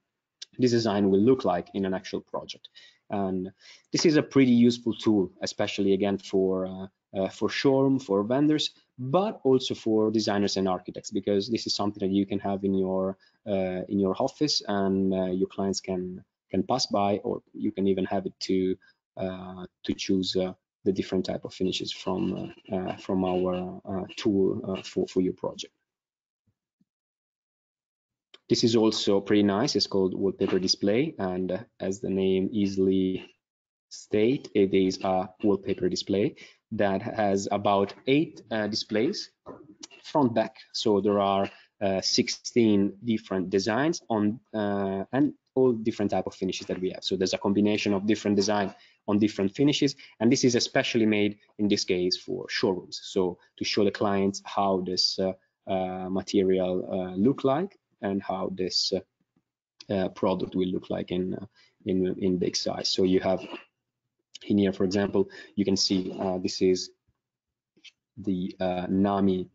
this design will look like in an actual project. And this is a pretty useful tool, especially again for uh, uh, for showroom, for vendors, but also for designers and architects, because this is something that you can have in your uh, in your office and uh, your clients can can pass by, or you can even have it to uh, to choose uh, the different type of finishes from from our tool for for your project. This is also pretty nice. It's called wallpaper display, and as the name easily state, it is a wallpaper display that has about eight uh, displays front back. So there are uh, 16 different designs on uh, and all different type of finishes that we have. So there's a combination of different design on different finishes, and this is especially made in this case for showrooms. So to show the clients how this uh, uh, material uh, look like and how this product will look like in in in big size. So you have in here, for example, you can see uh, this is the uh, NAMI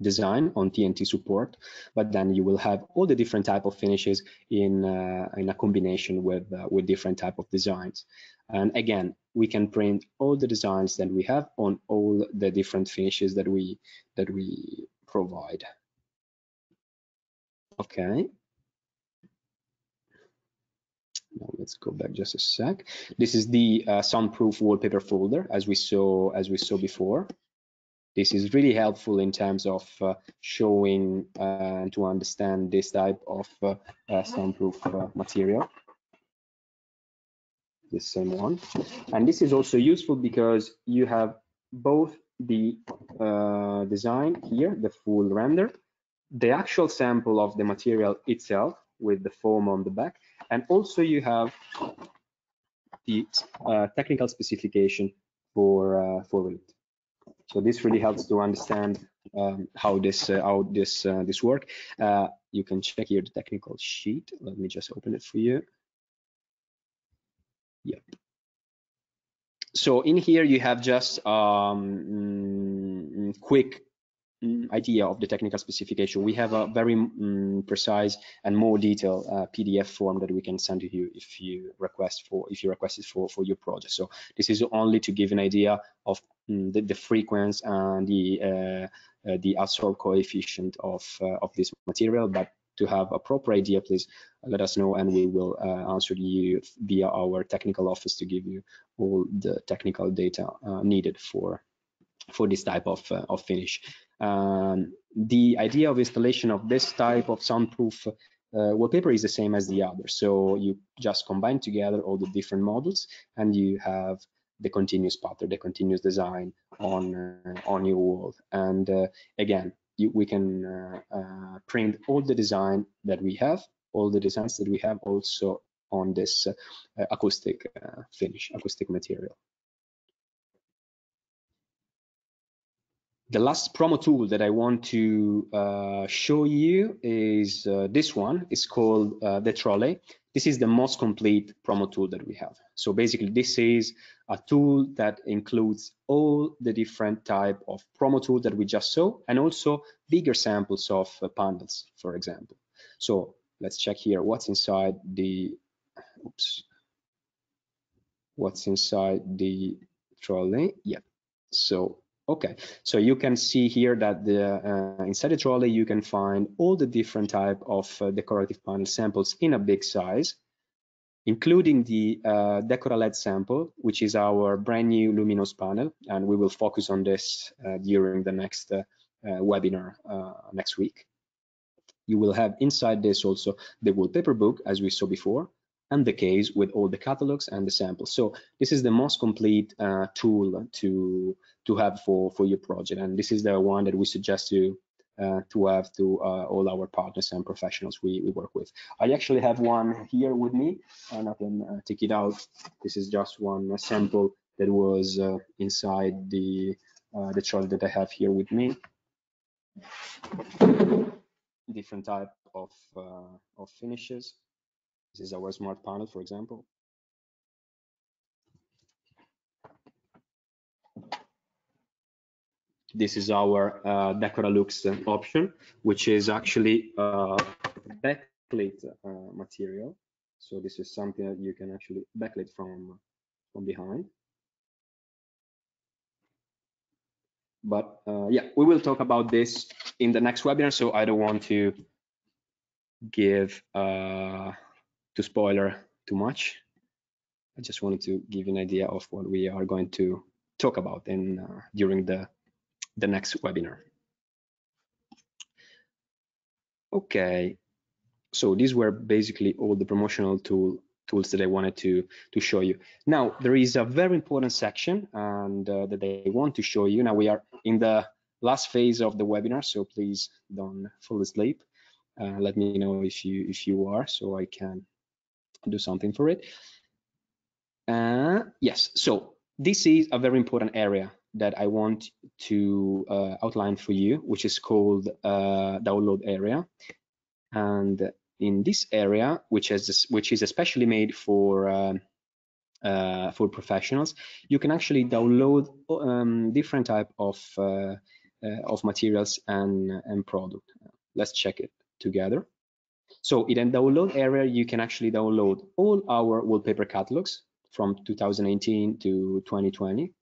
design on TNT support, but then you will have all the different type of finishes in uh, in a combination with uh, with different type of designs. And again, we can print all the designs that we have on all the different finishes that we that we provide. Okay. Now let's go back just a sec. This is the uh, soundproof wallpaper folder as we saw as we saw before. This is really helpful in terms of uh, showing uh, and to understand this type of uh, uh, soundproof material. The same one. And this is also useful because you have both the design here, the full render, the actual sample of the material itself with the foam on the back, and also you have the uh, technical specification for uh, for it. So this really helps to understand um, how this uh, how this uh, this work. Uh, you can check here the technical sheet. Let me just open it for you. Yep. So in here you have just um, mm, quick Mm, idea of the technical specification. We have a very um, precise and more detailed uh, PDF form that we can send to you if you request for if you request it for for your project. So this is only to give an idea of um, the, the frequency and the uh, uh, the absorb coefficient of uh, of this material, but to have a proper idea, please let us know and we will uh, answer you via our technical office to give you all the technical data uh, needed for for this type of, uh, of finish. Um, the idea of installation of this type of soundproof uh, wallpaper is the same as the other. So you just combine together all the different models and you have the continuous pattern, the continuous design on uh, on your wall. And uh, again, you, we can uh, uh, print all the design that we have, all the designs that we have also on this uh, acoustic finish, acoustic material. The last promo tool that I want to uh, show you is uh, this one. It's called uh, the trolley. This is the most complete promo tool that we have. So basically, this is a tool that includes all the different type of promo tool that we just saw, and also bigger samples of uh, panels, for example. So let's check here what's inside the. Oops. What's inside the trolley? Yeah. So Okay, so you can see here that the uh, inside the trolley you can find all the different type of uh, decorative panel samples in a big size, including the uh, Decora LED sample, which is our brand new luminous panel, and we will focus on this uh, during the next uh, uh, webinar uh, next week. You will have inside this also the wallpaper book, as we saw before, and the case with all the catalogs and the samples. So this is the most complete uh, tool to to have for for your project, and this is the one that we suggest you uh, to have to uh, all our partners and professionals we, we work with. I actually have one here with me, and I can uh, take it out. This is just one sample that was uh, inside the uh, the chart that I have here with me. Different type of of finishes. This is our smart panel, for example. This is our uh, Decora Lux option, which is actually uh, backlit uh, material. So this is something that you can actually backlit from, from behind. But uh, yeah, we will talk about this in the next webinar, so I don't want to give uh, to spoiler too much. I just wanted to give you an idea of what we are going to talk about in uh, during the the next webinar. Okay, so these were basically all the promotional tool tools that I wanted to to show you. Now there is a very important section and uh, that I want to show you. Now we are in the last phase of the webinar, so please don't fall asleep. Uh, let me know if you if you are, so I can do something for it. Uh, yes, so this is a very important area that I want to uh, outline for you, which is called uh, download area. And in this area, which is which is especially made for um, uh, for professionals, you can actually download um, different type of uh, uh, of materials and and product. Let's check it together. So in the download area, you can actually download all our wallpaper catalogs from 2018 to 2020,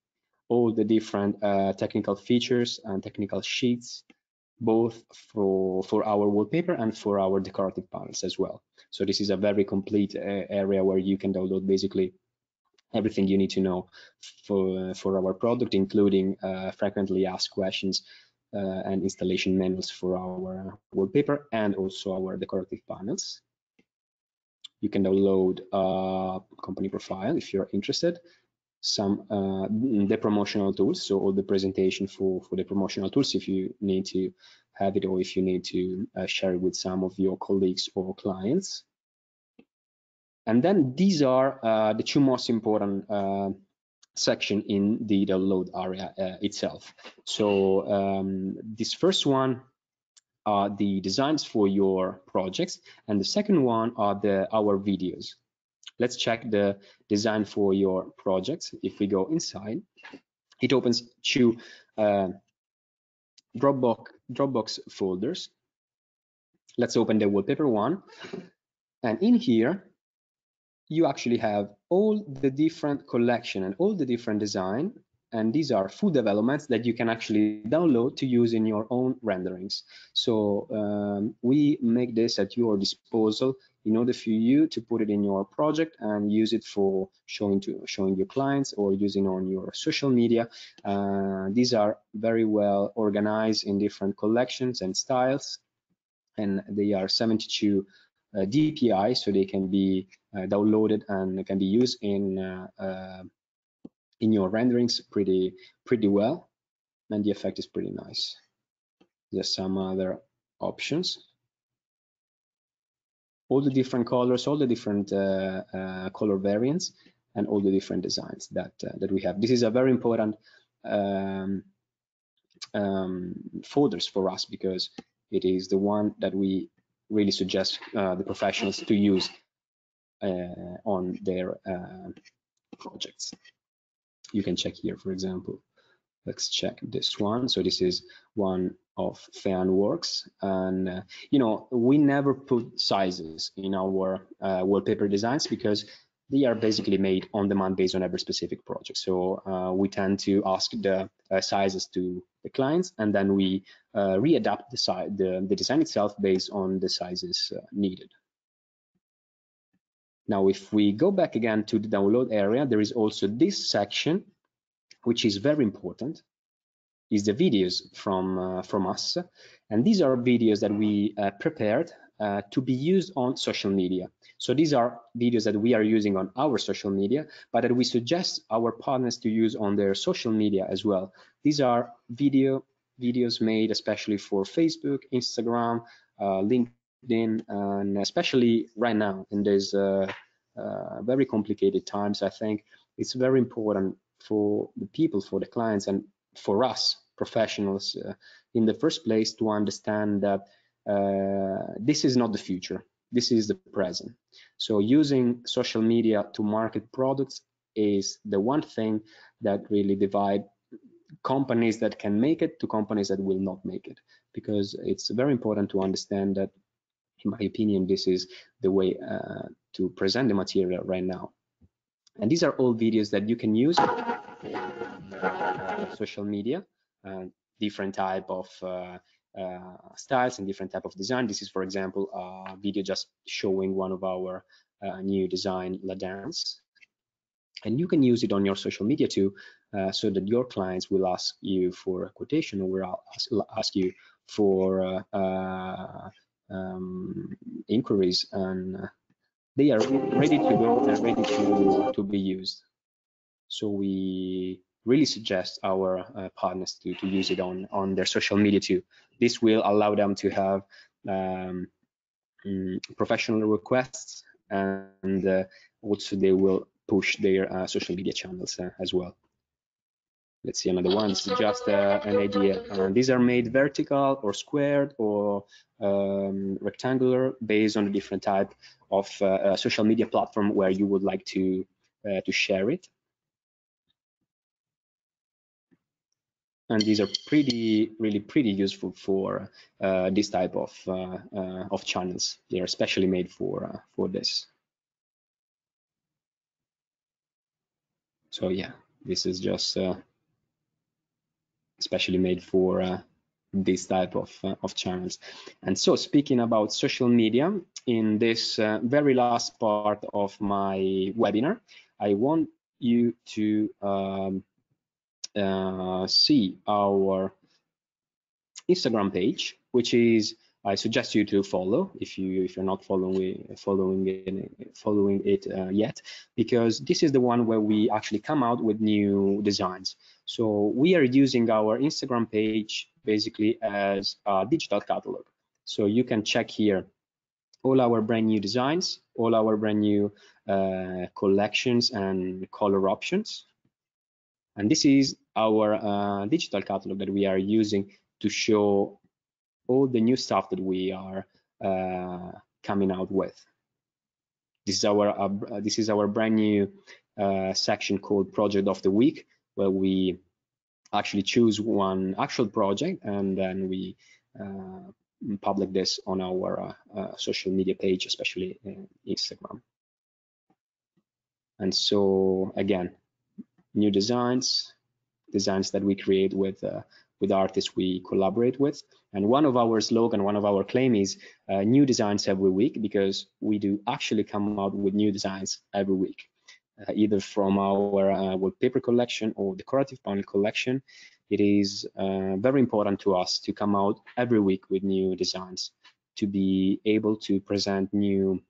all the different uh, technical features and technical sheets, both for, for our wallpaper and for our decorative panels as well. So this is a very complete uh, area where you can download basically everything you need to know for, for our product, including uh, frequently asked questions and installation manuals for our wallpaper and also our decorative panels. You can download a company profile if you're interested, some uh, the promotional tools, so all the presentation for, for the promotional tools if you need to have it or if you need to uh, share it with some of your colleagues or clients. And then these are uh, the two most important uh, section in the download area uh, itself. So um, this first one are the designs for your projects, and the second one are the our videos. Let's check the design for your projects. If we go inside, it opens two uh, Dropbox Dropbox folders. Let's open the wallpaper one, and in here you actually have all the different collection and all the different design and these are full developments that you can actually download to use in your own renderings. So um, we make this at your disposal in order for you to put it in your project and use it for showing to showing your clients or using on your social media. Uh, these are very well organized in different collections and styles and they are 72 uh, DPI, so they can be uh, downloaded and can be used in uh, in your renderings pretty pretty well, and the effect is pretty nice. There's some other options. All the different colors, all the different uh, uh, color variants, and all the different designs that uh, that we have. This is a very important um, um, folders for us because it is the one that we really suggest uh, the professionals to use uh, on their uh, projects. You can check here, for example. Let's check this one. So this is one of Fan Works, and uh, you know we never put sizes in our uh, wallpaper designs because they are basically made on demand based on every specific project. So uh, we tend to ask the uh, sizes to the clients, and then we uh, readapt the, size, the, the design itself based on the sizes uh, needed. Now, if we go back again to the download area, there is also this section, which is very important, is the videos from uh, from us, and these are videos that we uh, prepared uh, to be used on social media. So these are videos that we are using on our social media, but that we suggest our partners to use on their social media as well. These are video videos made especially for Facebook, Instagram, uh, LinkedIn, and especially right now in these uh, uh, very complicated times, I think it's very important for the people, for the clients, and for us professionals uh, in the first place to understand that this is not the future. This is the present. So using social media to market products is the one thing that really divide companies that can make it to companies that will not make it. Because it's very important to understand that in my opinion this is the way uh, to present the material right now. And these are all videos that you can use uh, social media uh, different type of uh, uh, styles and different type of design. This is, for example, a video just showing one of our uh, new design, La Dance. And you can use it on your social media too, uh, so that your clients will ask you for a quotation or will ask, you for uh, uh, um, inquiries and uh, they are ready to go and ready to, to be used. So we really suggest our uh, partners to, to use it on, on their social media too. This will allow them to have um, mm, professional requests and uh, also they will push their uh, social media channels uh, as well. Let's see another one. Is just uh, an idea. Uh, these are made vertical or squared or um, rectangular based on a different type of social media platform where you would like to to share it. And these are pretty, really pretty useful for uh, this type of uh, uh, of channels. They are especially made for uh, for this. So yeah, this is just especially made for this type of, uh, of channels. And so speaking about social media, in this uh, very last part of my webinar, I want you to um, uh, see our Instagram page, which is I suggest you to follow if you if you're not following following it, following it uh, yet, because this is the one where we actually come out with new designs. So we are using our Instagram page basically as a digital catalog. So you can check here all our brand new designs, all our brand new uh, collections and color options. And this is our uh, digital catalog that we are using to show all the new stuff that we are uh, coming out with. This is our uh, this is our brand new uh, section called Project of the Week, where we actually choose one actual project and then we uh, public this on our uh, social media page, especially Instagram. And so again, new designs, designs that we create with with artists we collaborate with. And one of our slogan, one of our claim is uh, new designs every week because we do actually come out with new designs every week, uh, either from our uh, wallpaper collection or decorative panel collection. It is uh, very important to us to come out every week with new designs, to be able to present new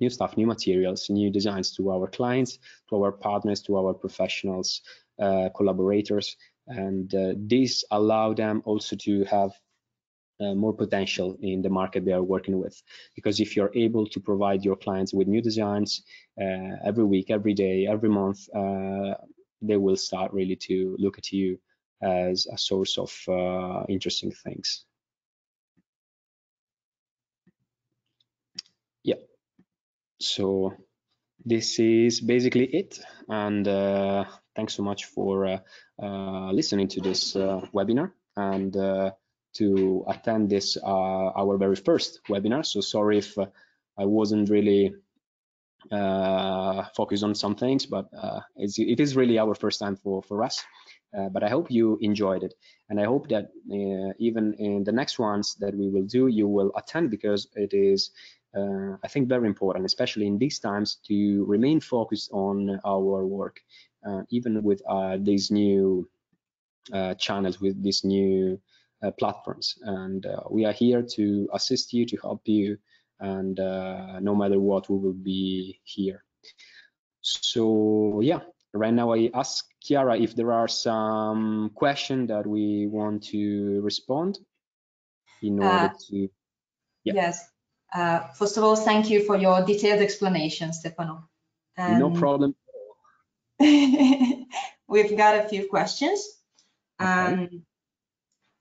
new stuff, new materials, new designs to our clients, to our partners, to our professionals, uh, collaborators, and uh, this allow them also to have uh, more potential in the market they are working with. Because if you're able to provide your clients with new designs uh, every week every day every month uh, they will start really to look at you as a source of uh, interesting things. Yeah. So this is basically it and uh, thanks so much for uh, uh, listening to this uh, webinar and to attend this our very first webinar so sorry if I wasn't really uh, focused on some things, but uh, it is really our first time for, for us. Uh, but I hope you enjoyed it. And I hope that even in the next ones that we will do, you will attend because it is uh, I think very important, especially in these times, to remain focused on our work, uh, even with uh, these new uh, channels, with these new uh, platforms. And uh, we are here to assist you, to help you, and no matter what, we will be here. So yeah, right now I ask Chiara if there are some questions that we want to respond in order to. Yeah. Yes. Uh, first of all, thank you for your detailed explanation, Stefano. Um, no problem. we've got a few questions. Okay. Um,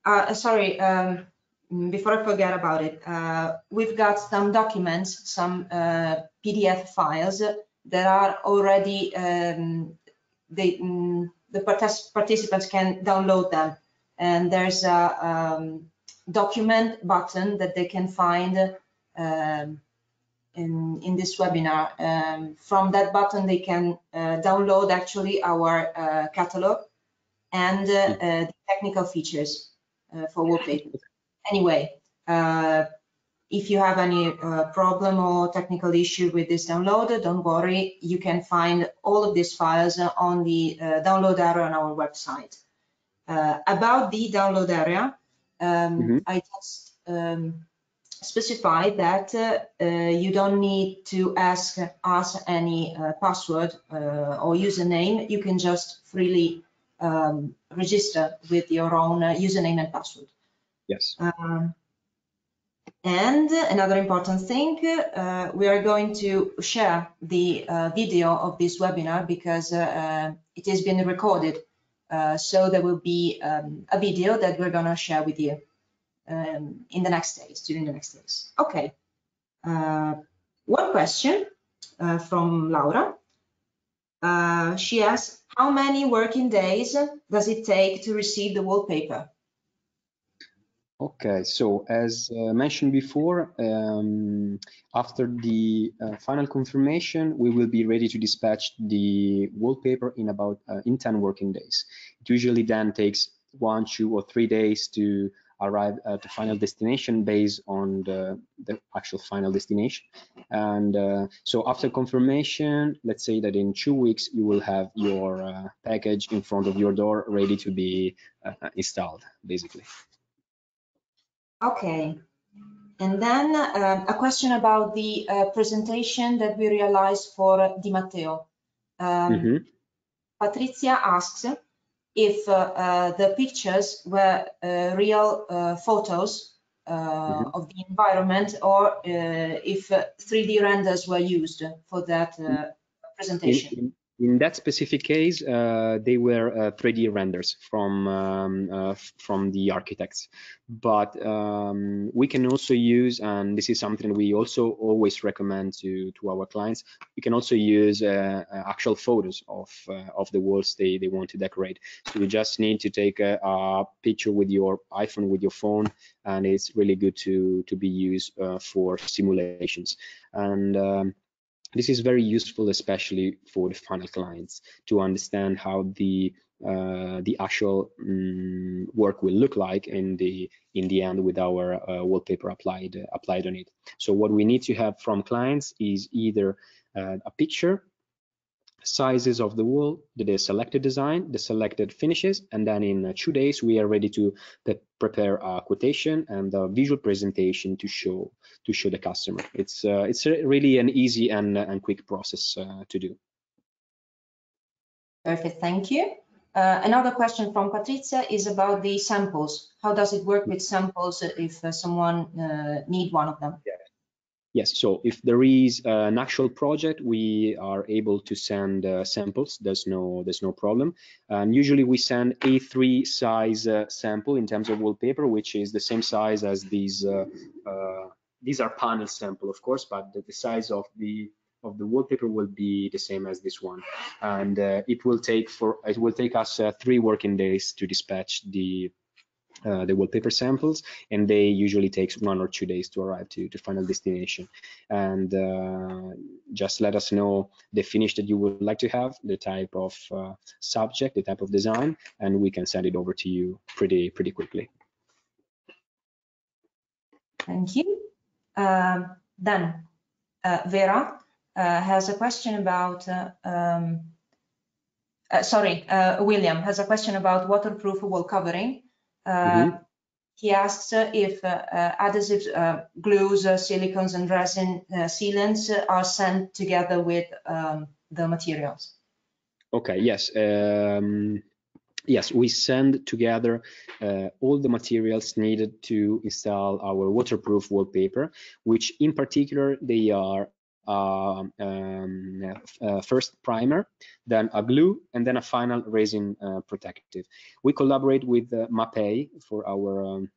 uh, sorry, um, before I forget about it, uh, we've got some documents, some uh, PDF files that are already, um, they, mm, the participants can download them. And there's a um, document button that they can find um, in, in this webinar. Um, from that button, they can uh, download actually our uh, catalog and uh, uh the technical features uh, for wallpaper. Anyway, uh, if you have any problem or technical issue with this download, don't worry. You can find all of these files on the download area on our website. about the download area, um, mm -hmm. I just um, specify that uh, uh, you don't need to ask us any uh, password or username. You can just freely um, register with your own username and password. Yes. Um, and another important thing, uh, we are going to share the uh, video of this webinar because uh, it has been recorded. so there will be um, a video that we're going to share with you um, in the next days, during the next days. Okay. Uh, one question uh, from Laura. Uh, she asks, how many working days does it take to receive the wallpaper? Okay, so as uh, mentioned before, um, after the uh, final confirmation, we will be ready to dispatch the wallpaper in about uh, in 10 working days. It usually then takes one, two, or three days to arrive at the final destination based on the, the actual final destination. And uh, so after confirmation, let's say that in two weeks, you will have your uh, package in front of your door ready to be uh, installed, basically. Okay. And then um, a question about the uh, presentation that we realized for Di Matteo. Um, Mm-hmm. Patrizia asks if uh, uh, the pictures were uh, real uh, photos uh, Mhm. of the environment or uh, if uh, 3D renders were used for that uh, In, presentation. in, in that specific case, uh, they were uh, 3D renders from um, uh, from the architects. But um, we can also use, and this is something we also always recommend to to our clients. We can also use uh, uh, actual photos of uh, of the walls they they want to decorate. So you just need to take a, a picture with your iPhone with your phone, and it's really good to to be used for simulations. And um, this is very useful, especially for the final clients, to understand how the uh, the actual um, work will look like in the in the end with our uh, wallpaper applied uh, applied on it. So what we need to have from clients is either uh, a picture, sizes of the wall, the selected design, the selected finishes, and then in uh, two days we are ready to pre prepare a quotation and a visual presentation to show to show the customer. It's uh, it's really an easy and and quick process uh, to do. Perfect, thank you. Uh, another question from Patrizia is about the samples. How does it work with samples if uh, someone uh, need one of them? Yes, so if there is an actual project, we are able to send uh, samples. There's no there's no problem. And usually we send A3 size uh, sample in terms of wallpaper, which is the same size as these. Uh, uh, these are panel sample, of course, but the, the, size of the of the wallpaper will be the same as this one. And uh, it will take for it will take us uh, three working days to dispatch the uh, the wallpaper samples and they usually takes one or two days to arrive to the final destination. And uh, just let us know the finish that you would like to have the type of uh, subject the type of design and we can send it over to you pretty pretty quickly. Thank you. Um, then uh, vera uh, has a question about um, sorry william has a question about waterproof wall covering mm -hmm. He asks if adhesive glues, silicones, and resin sealants are sent together with um, the materials. Okay, yes. Um, yes, we send together uh, all the materials needed to install our waterproof wallpaper, which in particular they are uh, um, uh, first primer, then a glue, and then a final resin uh, protective. We collaborate with uh, Mapei for our um,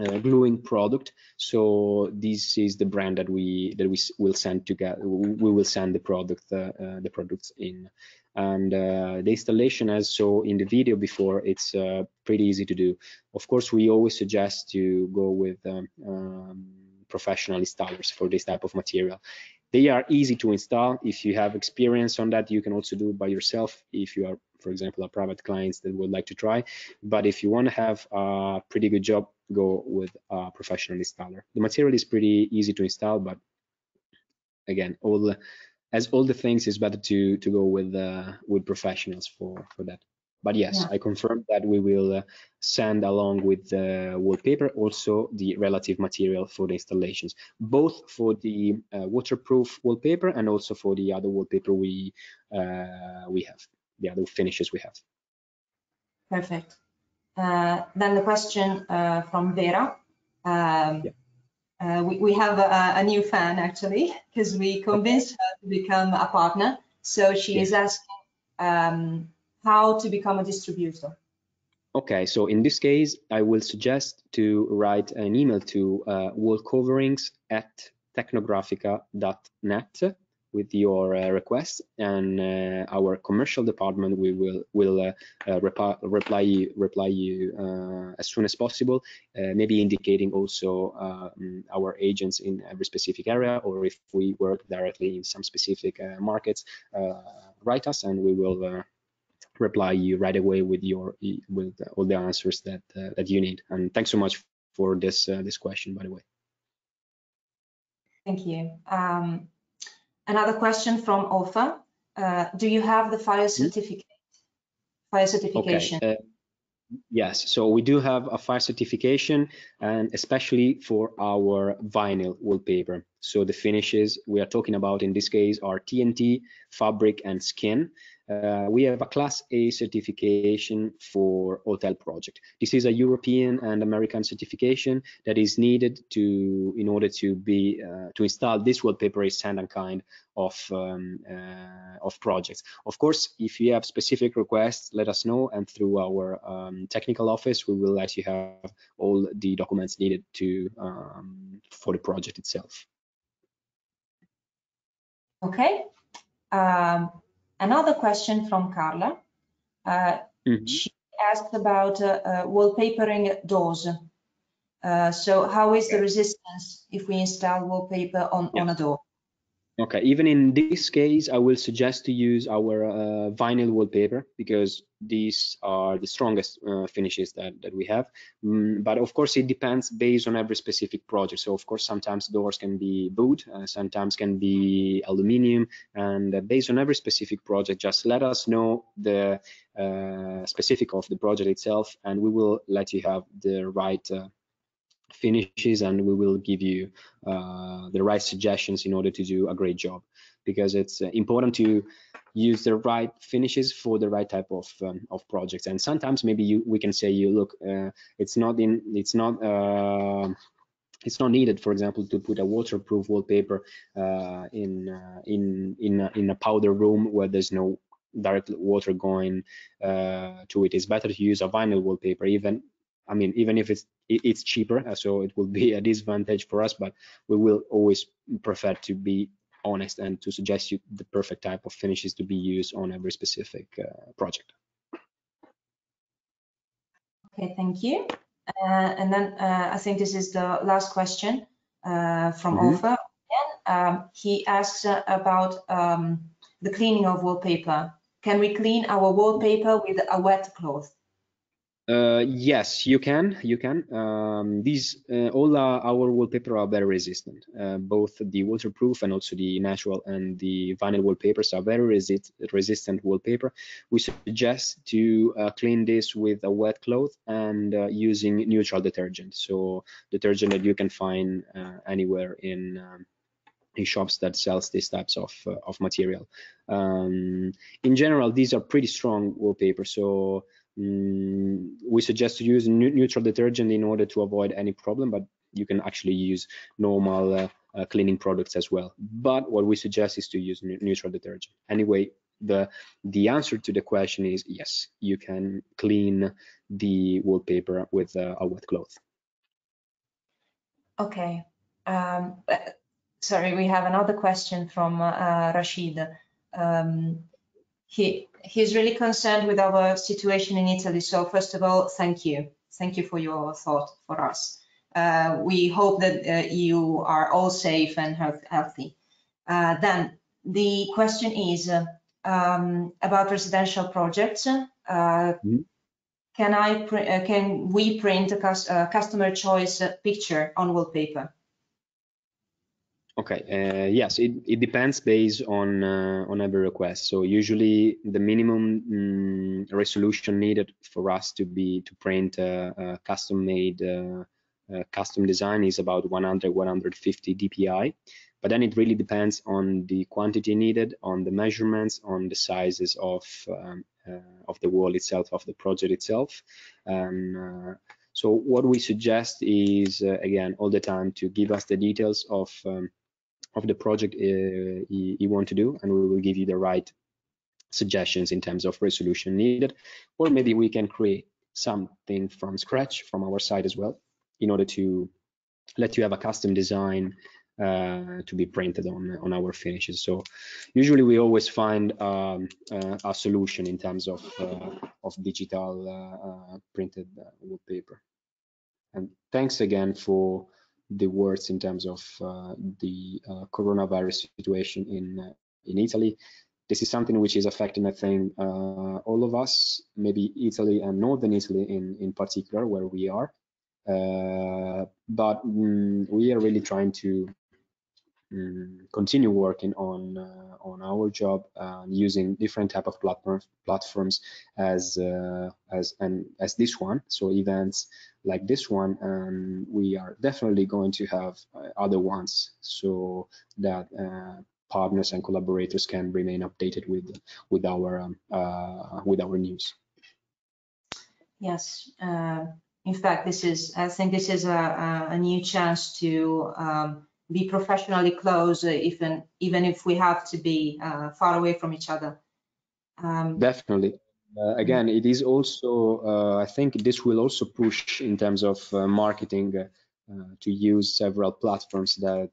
uh, gluing product. So this is the brand that we that we will send together. We will send the product uh, the products in. And the installation, as so in the video before, it's pretty easy to do. Of course, we always suggest to go with um, um, professional installers for this type of material they are easy to install. If you have experience on that you can also do it by yourself if you are for example a private clients that would like to try. But if you want to have a pretty good job go with a professional installer. The material is pretty easy to install but again all the as all the things is better to to go with uh, with professionals for for that but yes, yeah. I confirm that we will uh, send along with the wallpaper also the relative material for the installations, both for the uh, waterproof wallpaper and also for the other wallpaper we uh, we have, the other finishes we have. Perfect. Uh, then the question uh, from Vera. Um, yeah. Uh, we, we have a, a, new fan actually because we convinced her to become a partner. So she yeah. is asking um, how to become a distributor? Okay, so in this case, I will suggest to write an email to uh, wallcoverings at tecnografica.net with your uh, request and uh, our commercial department we will will uh, uh reply, reply you reply you uh, as soon as possible maybe indicating also um, our agents in every specific area or if we work directly in some specific markets write us and we will reply you right away with your with all the answers that that you need and thanks so much for this this question by the way Thank you. Um, Another question from Olfa. Uh, do you have the fire hmm? certificate? Fire certification. Okay. Uh, yes, so we do have a fire certification and especially for our vinyl wallpaper. So the finishes we are talking about in this case are TNT, fabric and skin. Uh, we have a class A certification for hotel project. This is a European and American certification that is needed to in order to be uh, to install this wallpaper is standard kind of um, uh, of projects. Of course, if you have specific requests, let us know, and through our um, technical office, we will let you have all the documents needed to um, for the project itself. Okay. Another question from Carla. Uh, mm -hmm. She asked about uh, uh, wallpapering doors. Uh, so how is the resistance if we install wallpaper on, yeah. on a door? Okay, even in this case, I will suggest to use our uh, vinyl wallpaper because these are the strongest uh, finishes that, that we have. Mm, but of course, it depends based on every specific project. So of course, sometimes doors can be wood, uh, sometimes can be aluminium, and uh, based on every specific project, just let us know the uh, specific of the project itself, and we will let you have the right uh, finishes and we will give you uh, the right suggestions in order to do a great job. Because it's uh, important to use the right finishes for the right type of um, of projects. And sometimes maybe you we can say you look uh, it's not in it's not uh, it's not needed for example to put a waterproof wallpaper uh, in uh, in in a, in a powder room where there's no direct water going to it. It's better to use a vinyl wallpaper even I mean, even if it's it's cheaper, uh, so it will be a disadvantage for us, but we will always prefer to be honest and to suggest you the perfect type of finishes to be used on every specific uh, project. Okay, thank you. Uh, and then uh, I think this is the last question uh, from mm -hmm. Olfa. Um, he asks uh, about um, the cleaning of wallpaper. Can we clean our wallpaper with a wet cloth? Uh, yes, you can. You can. Um, these uh, all uh, our wallpaper are very resistant. Uh, both the waterproof and also the natural and the vinyl wallpapers are very resist resistant wallpaper. We suggest to uh, clean this with a wet cloth and uh, using neutral detergent. So detergent that you can find anywhere in. Um, in shops that sells these types of of material. Um, in general, these are pretty strong wallpaper, so Mm, we suggest to use neutral detergent in order to avoid any problem, but you can actually use normal uh, uh, cleaning products as well. But what we suggest is to use neutral detergent. Anyway, the the answer to the question is yes, you can clean the wallpaper with uh, a wet cloth. Okay. Um, uh, sorry, we have another question from uh, Rashid. Um, he he's really concerned with our situation in Italy. So first of all, thank you. Thank you for your thought for us. Uh, we hope that uh, you are all safe and health healthy. Uh, then the question is uh, um, about residential projects. Mm -hmm. Can I uh, can we print a customer choice picture on wallpaper? Okay, uh, yes, it, it depends based on uh, on every request. So usually the minimum um, resolution needed for us to be to print a, a custom made uh, custom design is about 100 150 dpi. But then it really depends on the quantity needed, on the measurements, on the sizes of um, uh, of the wall itself, of the project itself. And uh, so what we suggest is uh, again all the time to give us the details of um, of the project uh, you, you want to do, and we will give you the right suggestions in terms of resolution needed, or maybe we can create something from scratch from our side as well in order to let you have a custom design uh, to be printed on on our finishes. So usually we always find um, uh, a solution in terms of uh, of digital uh, uh, printed wallpaper. And thanks again for the words in terms of the coronavirus situation in in Italy. This is something which is affecting, I think, all of us, maybe Italy and Northern Italy in in particular, where we are. Uh, but mm, we are really trying to continue working on uh, on our job uh, using different type of platforms platforms as uh, as and as this one. So events like this one and we are definitely going to have uh, other ones so that uh, partners and collaborators can remain updated with with our um, uh, with our news. Yes in fact this is i think this is a, a new chance to um, be professionally close, uh, even even if we have to be uh, far away from each other. Um, Definitely. Uh, again, it is also, uh, I think this will also push in terms of uh, marketing uh, to use several platforms that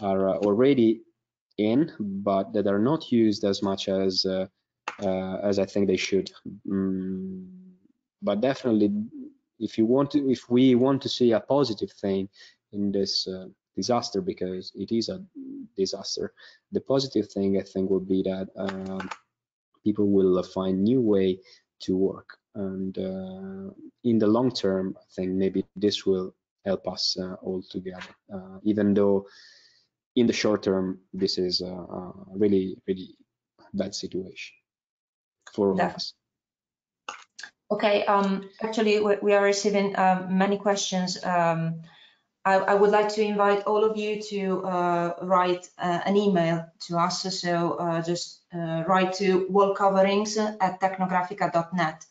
are already in, but that are not used as much as as I think they should. Mm, but definitely, if you want to, if we want to see a positive thing in this disaster because it is a disaster. The positive thing I think will be that um, people will find new way to work, and uh, in the long term, I think maybe this will help us uh, all together. Uh, even though in the short term, this is a, really really bad situation for all of us. Okay, um, actually, we are receiving uh, many questions. Um, I, I, would like to invite all of you to uh, write uh, an email to us. So uh, just uh, write to wall coverings at tecnografica.net,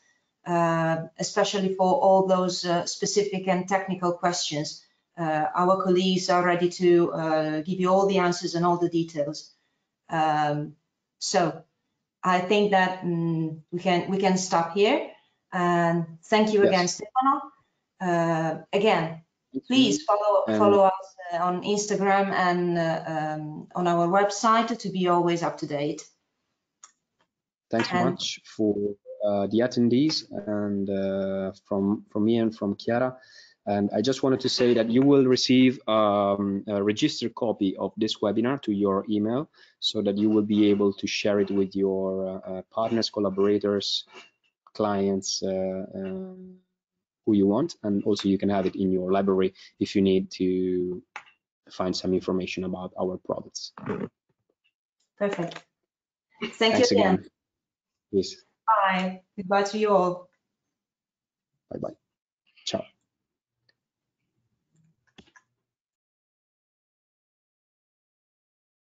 uh, especially for all those uh, specific and technical questions. our colleagues are ready to give you all the answers and all the details. Um, so I think that um, we can we can stop here. And thank you yes. again, Stefano. again, please follow and follow us uh, on Instagram and uh, um, on our website to be always up to date. Thanks and much for uh, the attendees and uh, from from me and from Chiara. And I just wanted to say that you will receive um, a registered copy of this webinar to your email so that you will be able to share it with your uh, partners, collaborators, clients, uh, um, who you want and also you can have it in your library if you need to find some information about our products. Perfect. Thank Thanks you again, again. yes. Bye. Goodbye to you all. Bye bye